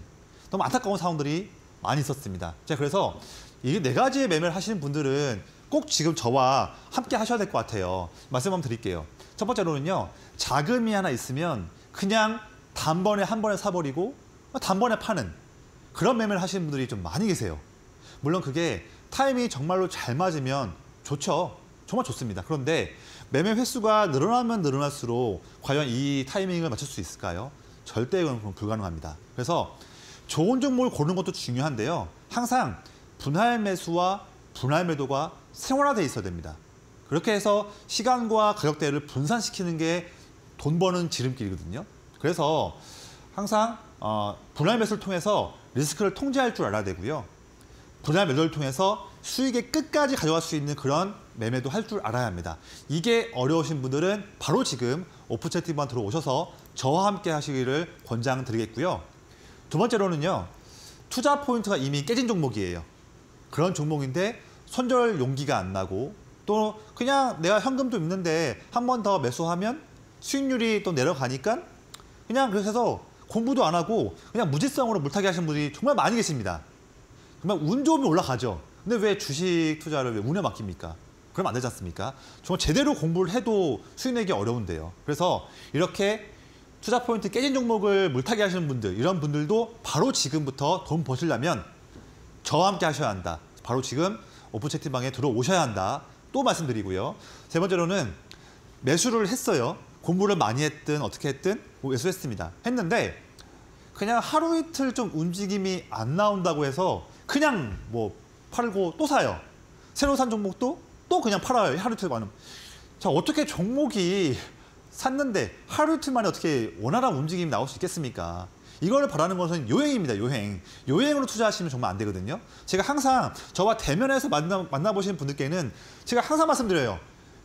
너무 안타까운 상황들이 많이 있었습니다. 제가 그래서 이게 네 가지의 매매를 하시는 분들은 꼭 지금 저와 함께 하셔야 될 것 같아요. 말씀 한번 드릴게요. 첫 번째로는요. 자금이 하나 있으면 그냥 단번에 한 번에 사버리고 단번에 파는 그런 매매를 하시는 분들이 좀 많이 계세요. 물론 그게 타이밍이 정말로 잘 맞으면 좋죠. 정말 좋습니다. 그런데 매매 횟수가 늘어나면 늘어날수록 과연 이 타이밍을 맞출 수 있을까요? 절대 그건 불가능합니다. 그래서 좋은 종목을 고르는 것도 중요한데요. 항상 분할 매수와 분할 매도가 생활화돼 있어야 됩니다. 그렇게 해서 시간과 가격대를 분산시키는 게 돈 버는 지름길이거든요. 그래서 항상 어, 분할 매수를 통해서 리스크를 통제할 줄 알아야 되고요. 분할 매도를 통해서 수익의 끝까지 가져갈 수 있는 그런 매매도 할 줄 알아야 합니다. 이게 어려우신 분들은 바로 지금 오프채팅만 들어오셔서 저와 함께 하시기를 권장드리겠고요. 두 번째로는요. 투자 포인트가 이미 깨진 종목이에요. 그런 종목인데 손절 용기가 안 나고 또 그냥 내가 현금도 있는데 한 번 더 매수하면 수익률이 또 내려가니까 그냥 그래서 공부도 안 하고 그냥 무지성으로 물타기 하시는 분들이 정말 많이 계십니다. 정말 운 좋으면 올라가죠. 근데 왜 주식 투자를 왜 운에 맡깁니까? 그럼 안 되지 않습니까? 정말 제대로 공부를 해도 수익 내기 어려운데요. 그래서 이렇게 투자 포인트 깨진 종목을 물타기 하시는 분들, 이런 분들도 바로 지금부터 돈 버시려면 저와 함께 하셔야 한다. 바로 지금 오픈 채팅방에 들어오셔야 한다. 또 말씀드리고요. 세 번째로는 매수를 했어요. 공부를 많이 했든 어떻게 했든 매수했습니다. 했는데 그냥 하루 이틀 좀 움직임이 안 나온다고 해서 그냥 뭐 팔고 또 사요. 새로 산 종목도 또 그냥 팔아요. 하루 이틀 만에. 자, 어떻게 종목이 샀는데 하루 이틀 만에 어떻게 원활한 움직임이 나올 수 있겠습니까? 이걸 바라는 것은 요행입니다, 요행. 요행으로 투자하시면 정말 안 되거든요. 제가 항상 저와 대면해서 만나, 만나보신 분들께는 제가 항상 말씀드려요.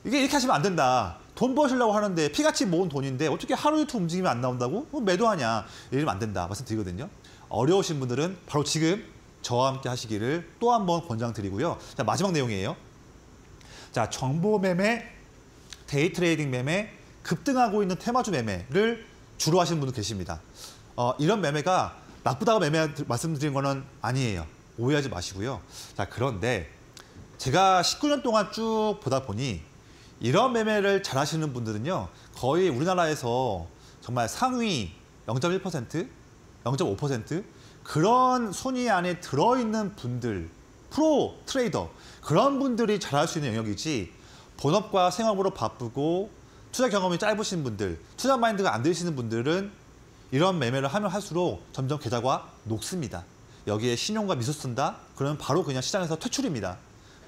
이게 이렇게 하시면 안 된다. 돈 버시려고 하는데 피같이 모은 돈인데 어떻게 하루 이틀 움직임이 안 나온다고? 뭐 매도하냐. 이러면 안 된다. 말씀드리거든요. 어려우신 분들은 바로 지금 저와 함께 하시기를 또 한 번 권장드리고요. 자, 마지막 내용이에요. 자, 정보 매매, 데이 트레이딩 매매, 급등하고 있는 테마주 매매를 주로 하시는 분도 계십니다. 어, 이런 매매가 나쁘다고 매매 말씀드린 거는 아니에요. 오해하지 마시고요. 자, 그런데 제가 19년 동안 쭉 보다 보니 이런 매매를 잘 하시는 분들은요. 거의 우리나라에서 정말 상위 0.1%, 0.5% 그런 순위 안에 들어있는 분들, 프로 트레이더 그런 분들이 잘할 수 있는 영역이지 본업과 생업으로 바쁘고 투자 경험이 짧으신 분들, 투자 마인드가 안 되시는 분들은 이런 매매를 하면 할수록 점점 계좌가 녹습니다. 여기에 신용과 미수 쓴다? 그러면 바로 그냥 시장에서 퇴출입니다.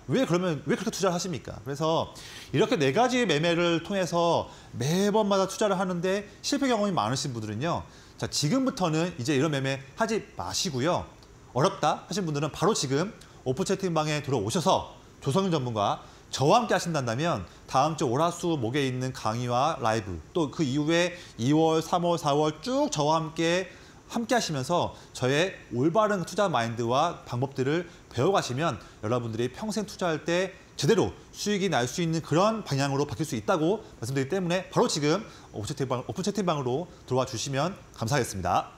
왜 그러면 왜 그렇게 투자를 하십니까? 그래서 이렇게 네 가지 매매를 통해서 매번마다 투자를 하는데 실패 경험이 많으신 분들은요. 자, 지금부터는 이제 이런 매매 하지 마시고요. 어렵다 하신 분들은 바로 지금 오픈 채팅방에 들어오셔서 조성윤 전문가 저와 함께 하신다면 다음 주 월화수 목에 있는 강의와 라이브 또 그 이후에 2월, 3월, 4월 쭉 저와 함께 함께 하시면서 저의 올바른 투자 마인드와 방법들을 배워가시면 여러분들이 평생 투자할 때 제대로 수익이 날 수 있는 그런 방향으로 바뀔 수 있다고 말씀드리기 때문에 바로 지금 오픈 채팅방, 오픈 채팅방으로 들어와 주시면 감사하겠습니다.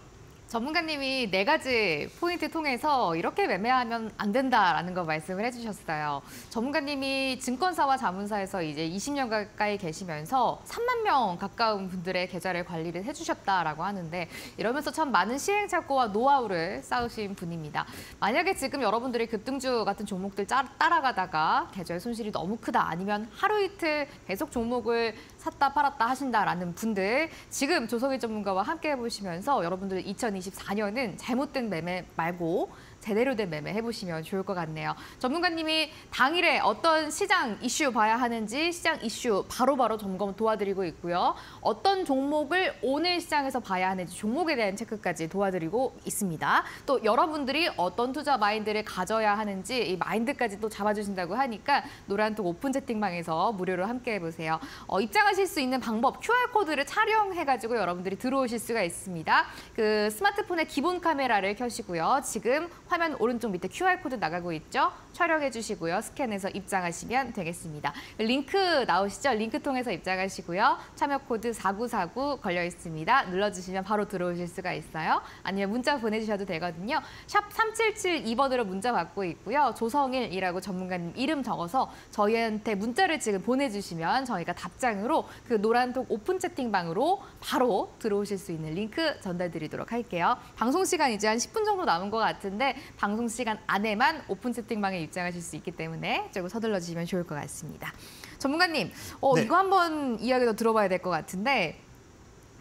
전문가님이 네 가지 포인트 통해서 이렇게 매매하면 안 된다라는 거 말씀을 해주셨어요. 전문가님이 증권사와 자문사에서 이제 20년 가까이 계시면서 3만 명 가까운 분들의 계좌를 관리를 해주셨다라고 하는데 이러면서 참 많은 시행착오와 노하우를 쌓으신 분입니다. 만약에 지금 여러분들이 급등주 같은 종목들 따라가다가 계좌의 손실이 너무 크다 아니면 하루 이틀 계속 종목을 샀다 팔았다 하신다라는 분들 지금 조성희 전문가와 함께 해보시면서 여러분들 2024년은 잘못된 매매 말고 제대로 된 매매 해보시면 좋을 것 같네요. 전문가님이 당일에 어떤 시장 이슈 봐야 하는지 시장 이슈 바로바로 바로 점검 도와드리고 있고요. 어떤 종목을 오늘 시장에서 봐야 하는지 종목에 대한 체크까지 도와드리고 있습니다. 또 여러분들이 어떤 투자 마인드를 가져야 하는지 이 마인드까지 또 잡아주신다고 하니까 노란톡 오픈 채팅방에서 무료로 함께 해보세요. 어, 입장하실 수 있는 방법 QR코드를 촬영해가지고 여러분들이 들어오실 수가 있습니다. 그 스마트폰의 기본 카메라를 켜시고요. 지금 화면 오른쪽 밑에 QR코드 나가고 있죠? 촬영해 주시고요. 스캔해서 입장하시면 되겠습니다. 링크 나오시죠? 링크 통해서 입장하시고요. 참여 코드 4949 걸려 있습니다. 눌러주시면 바로 들어오실 수가 있어요. 아니면 문자 보내주셔도 되거든요. 샵 3772번으로 문자 받고 있고요. 조성일이라고 전문가님 이름 적어서 저희한테 문자를 지금 보내주시면 저희가 답장으로 그 노란톡 오픈 채팅방으로 바로 들어오실 수 있는 링크 전달드리도록 할게요. 방송 시간 이제 한 10분 정도 남은 것 같은데 방송 시간 안에만 오픈 채팅방에 입장하실 수 있기 때문에 조금 서둘러 주시면 좋을 것 같습니다. 전문가님, 어, 네. 이거 한번 이야기 더 들어봐야 될 것 같은데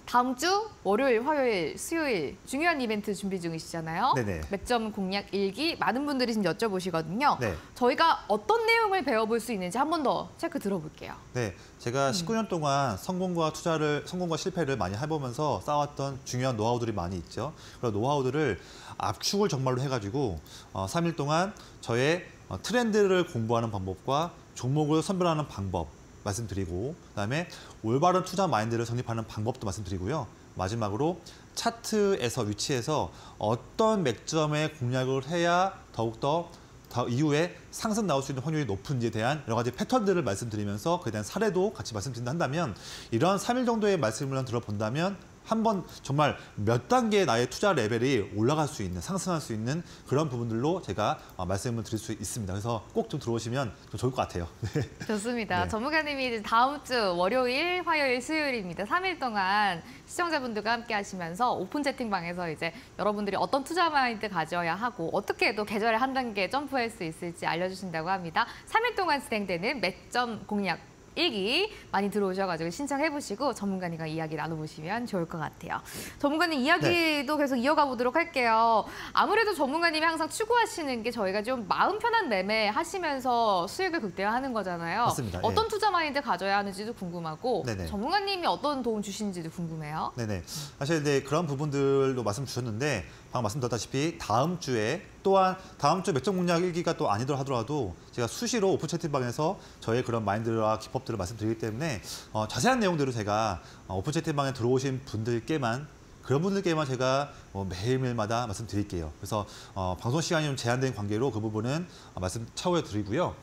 다음 주 월요일, 화요일, 수요일 중요한 이벤트 준비 중이시잖아요. 네네. 맥점 공략 일기 많은 분들이 지금 여쭤보시거든요. 네. 저희가 어떤 내용을 배워볼 수 있는지 한 번 더 체크 들어볼게요. 네, 제가 19년 동안 성공과 투자를 성공과 실패를 많이 해보면서 쌓았던 중요한 노하우들이 많이 있죠. 그런 노하우들을 압축을 정말로 해가지고 어, 3일 동안 저의 어, 트렌드를 공부하는 방법과 종목을 선별하는 방법 말씀드리고 그다음에 올바른 투자 마인드를 정립하는 방법도 말씀드리고요. 마지막으로 차트에서 위치해서 어떤 맥점에 공략을 해야 더욱더 더 이후에 상승 나올 수 있는 확률이 높은지에 대한 여러 가지 패턴들을 말씀드리면서 그에 대한 사례도 같이 말씀드린다 한다면 이런 3일 정도의 말씀을 들어본다면 한 번 정말 몇 단계 나의 투자 레벨이 올라갈 수 있는 상승할 수 있는 그런 부분들로 제가 어, 말씀을 드릴 수 있습니다. 그래서 꼭 좀 들어오시면 좀 좋을 것 같아요. 네. 좋습니다. 네. 전문가님이 다음 주 월요일, 화요일, 수요일입니다. 3일 동안 시청자분들과 함께 하시면서 오픈 채팅방에서 이제 여러분들이 어떤 투자 마인드 가져야 하고 어떻게 또 계절에 한 단계 점프할 수 있을지 알려주신다고 합니다. 3일 동안 진행되는 매점 공략 일기 많이 들어오셔가지고 신청해보시고 전문가님과 이야기 나눠보시면 좋을 것 같아요. 전문가님 이야기도 계속 이어가 보도록 할게요. 아무래도 전문가님이 항상 추구하시는 게 저희가 좀 마음 편한 매매 하시면서 수익을 극대화하는 거잖아요. 맞습니다. 어떤 예. 투자 마인드 가져야 하는지도 궁금하고 네네. 전문가님이 어떤 도움 주시는지도 궁금해요. 네네. 사실 이제 그런 부분들도 말씀 주셨는데 방금 말씀드렸다시피 다음 주에 또한 다음 주 맥점 공략 일기가 또 아니더라 하더라도 제가 수시로 오픈 채팅방에서 저의 그런 마인드와 기법들을 말씀드리기 때문에 어, 자세한 내용들을 제가 어, 오픈 채팅방에 들어오신 분들께만 그런 분들께만 제가 뭐 매일매일마다 말씀드릴게요. 그래서 어, 방송 시간이 좀 제한된 관계로 그 부분은 어, 말씀 차후에 드리고요.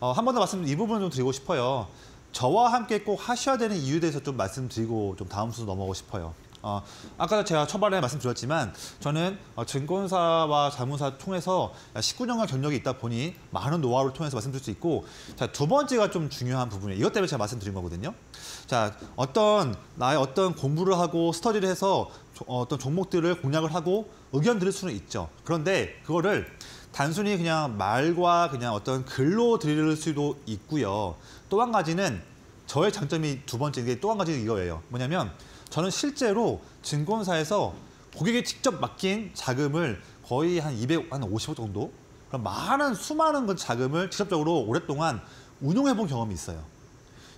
어, 한 번 더 말씀 이 부분을 좀 드리고 싶어요. 저와 함께 꼭 하셔야 되는 이유에 대해서 좀 말씀드리고 좀 다음 순서 넘어가고 싶어요. 어, 아까 제가 초반에 말씀드렸지만 저는 어, 증권사와 자문사 통해서 19년간 경력이 있다 보니 많은 노하우를 통해서 말씀드릴 수 있고 자, 두 번째가 좀 중요한 부분이에요. 이것 때문에 제가 말씀드린 거거든요. 자, 어떤 나의 어떤 공부를 하고 스터디를 해서 조- 어, 어떤 종목들을 공략을 하고 의견 드릴 수는 있죠. 그런데 그거를 단순히 그냥 말과 그냥 어떤 글로 드릴 수도 있고요. 또 한 가지는 저의 장점이 두 번째 게 또 한 가지 이거예요. 뭐냐면 저는 실제로 증권사에서 고객이 직접 맡긴 자금을 거의 한 200, 한 50억 정도? 그런 많은 수많은 그 자금을 직접적으로 오랫동안 운용해 본 경험이 있어요.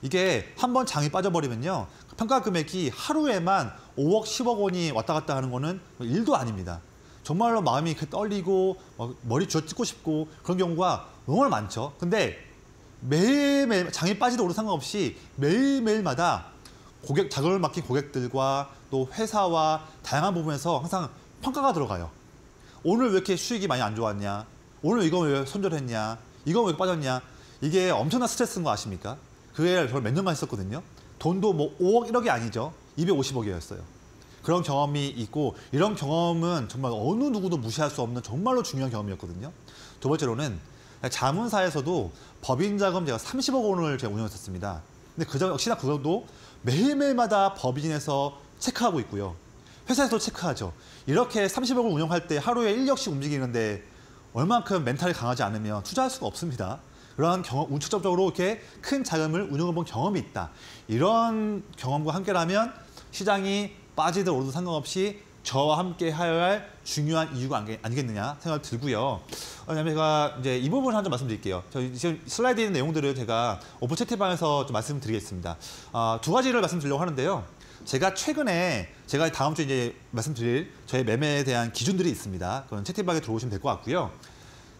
이게 한 번 장이 빠져버리면요. 그 평가 금액이 하루에만 5억, 10억 원이 왔다 갔다 하는 거는 일도 아닙니다. 정말로 마음이 이렇게 떨리고 막 머리 쥐어 뜯고 싶고 그런 경우가 너무 많죠. 근데 매일매일 장이 빠지도 오도 상관없이 매일매일마다 고객 자금을 맡긴 고객들과 또 회사와 다양한 부분에서 항상 평가가 들어가요. 오늘 왜 이렇게 수익이 많이 안 좋았냐? 오늘 이거 왜 손절했냐? 이거 왜 빠졌냐? 이게 엄청난 스트레스인 거 아십니까? 그게 저를 몇 년간 했었거든요. 돈도 뭐 5억, 1억이 아니죠. 250억이었어요. 그런 경험이 있고 이런 경험은 정말 어느 누구도 무시할 수 없는 정말로 중요한 경험이었거든요. 두 번째로는 자문사에서도 법인 자금 제가 30억 원을 제가 운영했었습니다. 근데 그저 역시나 그것도 매일매일마다 법인에서 체크하고 있고요. 회사에서도 체크하죠. 이렇게 30억을 운영할 때 하루에 1억씩 움직이는데 얼만큼 멘탈이 강하지 않으면 투자할 수가 없습니다. 그러한 경험, 운축적으로 이렇게 큰 자금을 운영해본 경험이 있다. 이런 경험과 함께라면 시장이 빠지든 오르든 상관없이 저와 함께 해야 할 중요한 이유가 아니- 아니겠느냐 생각이 들고요. 왜냐면 제가 이제 이 부분을 한점 말씀드릴게요. 저 지금 슬라이드에 있는 내용들을 제가 오픈 채팅방에서 좀 말씀드리겠습니다. 아, 두 가지를 말씀드리려고 하는데요. 제가 최근에 제가 다음 주에 이제 말씀드릴 저의 매매에 대한 기준들이 있습니다. 그건 채팅방에 들어오시면 될 것 같고요.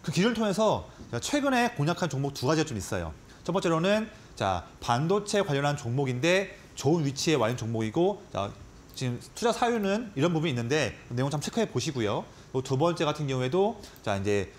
그 기준을 통해서 제가 최근에 공략한 종목 두 가지가 좀 있어요. 첫 번째로는 자 반도체 관련한 종목인데 좋은 위치에 와 있는 종목이고 자, 지금 투자 사유는 이런 부분이 있는데 그 내용 좀 체크해 보시고요. 또 두 번째 같은 경우에도 자 이제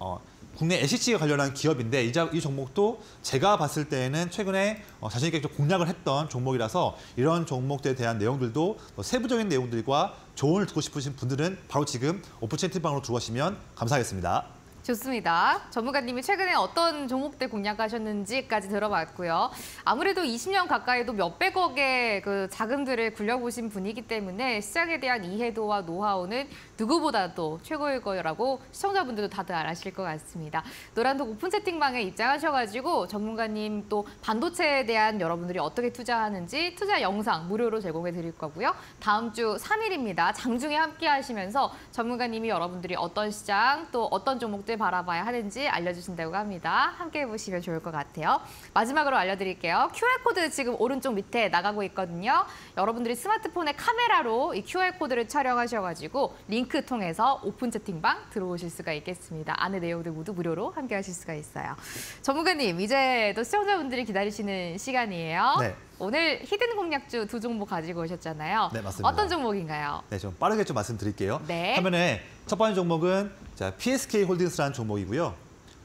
어, 국내 SC에 관련한 기업인데 이, 자- 이 종목도 제가 봤을 때에는 최근에 어, 자신 있게 좀 공략을 했던 종목이라서 이런 종목들에 대한 내용들도 더 세부적인 내용들과 조언을 듣고 싶으신 분들은 바로 지금 오픈 채팅방으로 들어가시면 감사하겠습니다. 좋습니다. 전문가님이 최근에 어떤 종목들 공략하셨는지까지 들어봤고요. 아무래도 20년 가까이도 몇백억의 그 자금들을 굴려보신 분이기 때문에 시장에 대한 이해도와 노하우는 누구보다도 최고일 거라고 시청자분들도 다들 아실 것 같습니다. 노란독 오픈 채팅방에 입장하셔가지고 전문가님 또 반도체에 대한 여러분들이 어떻게 투자하는지 투자 영상 무료로 제공해 드릴 거고요. 다음 주 3일입니다. 장중에 함께 하시면서 전문가님이 여러분들이 어떤 시장 또 어떤 종목들 바라봐야 하는지 알려주신다고 합니다. 함께 해보시면 좋을 것 같아요. 마지막으로 알려드릴게요. QR코드 지금 오른쪽 밑에 나가고 있거든요. 여러분들이 스마트폰의 카메라로 이 QR코드를 촬영하셔가지고 링크 통해서 오픈 채팅방 들어오실 수가 있겠습니다. 안에 내용들 모두 무료로 함께 하실 수가 있어요. 전문가님, 이제 또 시청자분들이 기다리시는 시간이에요. 네. 오늘 hidden 공략주 두 종목 가지고 오셨잖아요. 네, 맞습니다. 어떤 종목인가요? 네, 좀 빠르게 좀 말씀드릴게요. 네. 화면에 첫 번째 종목은 자, PSK 홀딩스라는 종목이고요.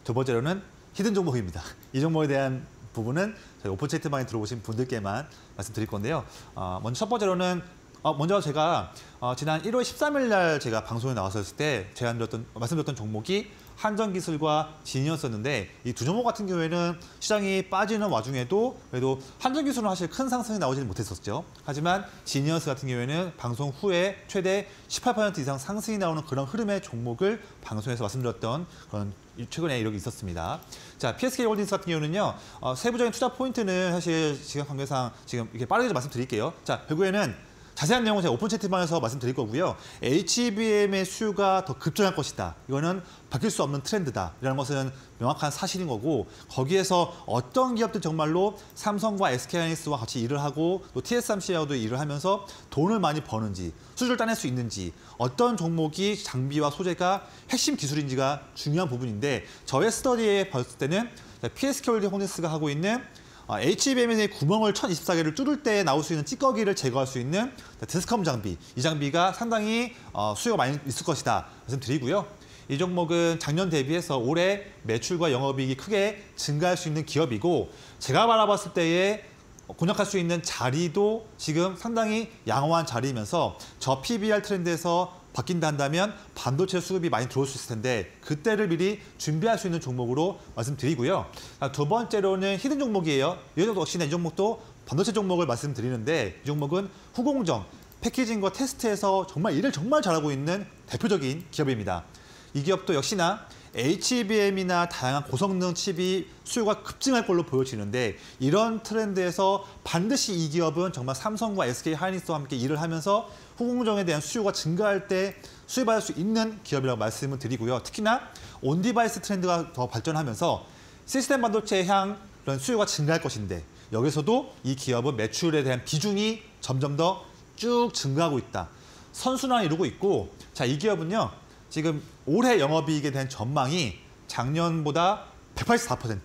두 번째로는 hidden 종목입니다. 이 종목에 대한 부분은 저희 오픈 채팅방에 들어오신 분들께만 말씀드릴 건데요. 어, 먼저 첫 번째로는 어, 먼저 제가 어, 지난 1월 13일 날 제가 방송에 나왔었을 때 제안드렸던 말씀드렸던 종목이 한전기술과 지니언스였었는데 이 두 종목 같은 경우에는 시장이 빠지는 와중에도 그래도 한전기술은 사실 큰 상승이 나오지는 못했었죠. 하지만 지니언스 같은 경우에는 방송 후에 최대 18% 이상 상승이 나오는 그런 흐름의 종목을 방송에서 말씀드렸던 그런 최근에 이력이 있었습니다. 자, PSK 홀딩스 같은 경우는요, 어, 세부적인 투자 포인트는 사실 지금 관계상 지금 이렇게 빠르게 좀 말씀드릴게요. 자, 결국에는 자세한 내용은 제가 오픈 채팅방에서 말씀드릴 거고요. HBM의 수요가 더 급증할 것이다. 이거는 바뀔 수 없는 트렌드다. 이라는 것은 명확한 사실인 거고 거기에서 어떤 기업들 정말로 삼성과 SK하이닉스와 같이 일을 하고 또 TSMC하고도 일을 하면서 돈을 많이 버는지 수주를 따낼 수 있는지 어떤 종목이 장비와 소재가 핵심 기술인지가 중요한 부분인데 저의 스터디에 봤을 때는 PSK 홀딩 홀딩스가 하고 있는 어, HBM의 구멍을 1024개를 뚫을 때 나올 수 있는 찌꺼기를 제거할 수 있는 descum 장비. 이 장비가 상당히 어, 수요가 많이 있을 것이다 말씀드리고요. 이 종목은 작년 대비해서 올해 매출과 영업이익이 크게 증가할 수 있는 기업이고 제가 바라봤을 때에 공략할 수 있는 자리도 지금 상당히 양호한 자리이면서 저 PBR 트렌드에서 바뀐다 한다면 반도체 수급이 많이 들어올 수 있을 텐데 그때를 미리 준비할 수 있는 종목으로 말씀드리고요. 아, 두 번째로는 히든 종목이에요. 이 역시나 이 종목도 반도체 종목을 말씀드리는데 이 종목은 후공정, 패키징과 테스트에서 정말 일을 정말 잘하고 있는 대표적인 기업입니다. 이 기업도 역시나 HBM이나 다양한 고성능 칩이 수요가 급증할 걸로 보여지는데 이런 트렌드에서 반드시 이 기업은 정말 삼성과 SK 하이닉스와 함께 일을 하면서 후공정에 대한 수요가 증가할 때 수혜받을 수 있는 기업이라고 말씀을 드리고요. 특히나 on-device 트렌드가 더 발전하면서 시스템 반도체향 그런 수요가 증가할 것인데 여기서도 이 기업은 매출에 대한 비중이 점점 더 쭉 증가하고 있다. 선순환을 이루고 있고 자 이 기업은요. 지금 올해 영업이익에 대한 전망이 작년보다 184%.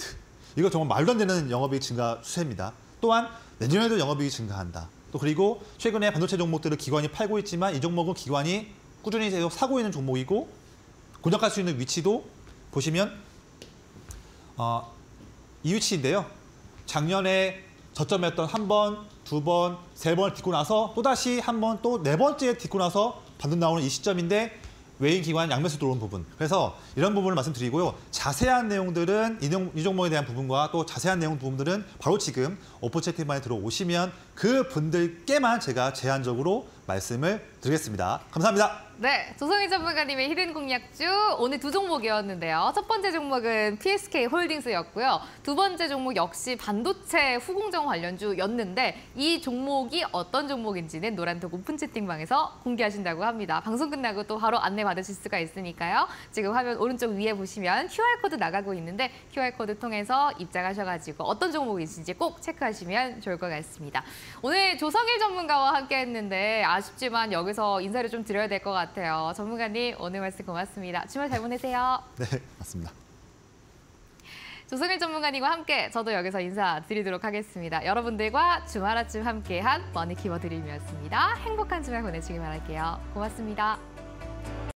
이거 정말 말도 안 되는 영업이익 증가 추세입니다. 또한 내년에도 영업이익이 증가한다. 또 그리고 최근에 반도체 종목들을 기관이 팔고 있지만 이 종목은 기관이 꾸준히 계속 사고 있는 종목이고 고정할 수 있는 위치도 보시면 어, 이 위치인데요. 작년에 저점이었던 한 번, 두 번, 세 번을 딛고 나서 또다시 한 번 또 네 번째 딛고 나서 반등 나오는 이 시점인데 외인 기관 양매수 들어온 부분. 그래서 이런 부분을 말씀드리고요. 자세한 내용들은 이, 종, 이 종목에 대한 부분과 또 자세한 내용 부분들은 바로 지금 오프 채팅방에 들어오시면 그 분들께만 제가 제한적으로 말씀을 드리겠습니다. 감사합니다. 네, 조성희 전문가님의 hidden 공략주 오늘 두 종목이었는데요. 첫 번째 종목은 PSK 홀딩스였고요. 두 번째 종목 역시 반도체 후공정 관련주였는데 이 종목이 어떤 종목인지는 노란톡 오픈 채팅방에서 공개하신다고 합니다. 방송 끝나고 또 바로 안내 받으실 수가 있으니까요. 지금 화면 오른쪽 위에 보시면 QR코드 나가고 있는데 QR코드 통해서 입장하셔가지고 어떤 종목인지 꼭 체크하시면 좋을 것 같습니다. 오늘 조성일 전문가와 함께 했는데 아쉽지만 여기 서 인사를 좀 드려야 될 것 같아요. 전문가님 오늘 말씀 고맙습니다. 주말 잘 보내세요. 네, 맞습니다. 조성일 전문가님과 함께 저도 여기서 인사드리도록 하겠습니다. 여러분들과 주말 아침 함께한 머니 키워드 드림이었습니다. 행복한 주말 보내시길 바랄게요. 고맙습니다.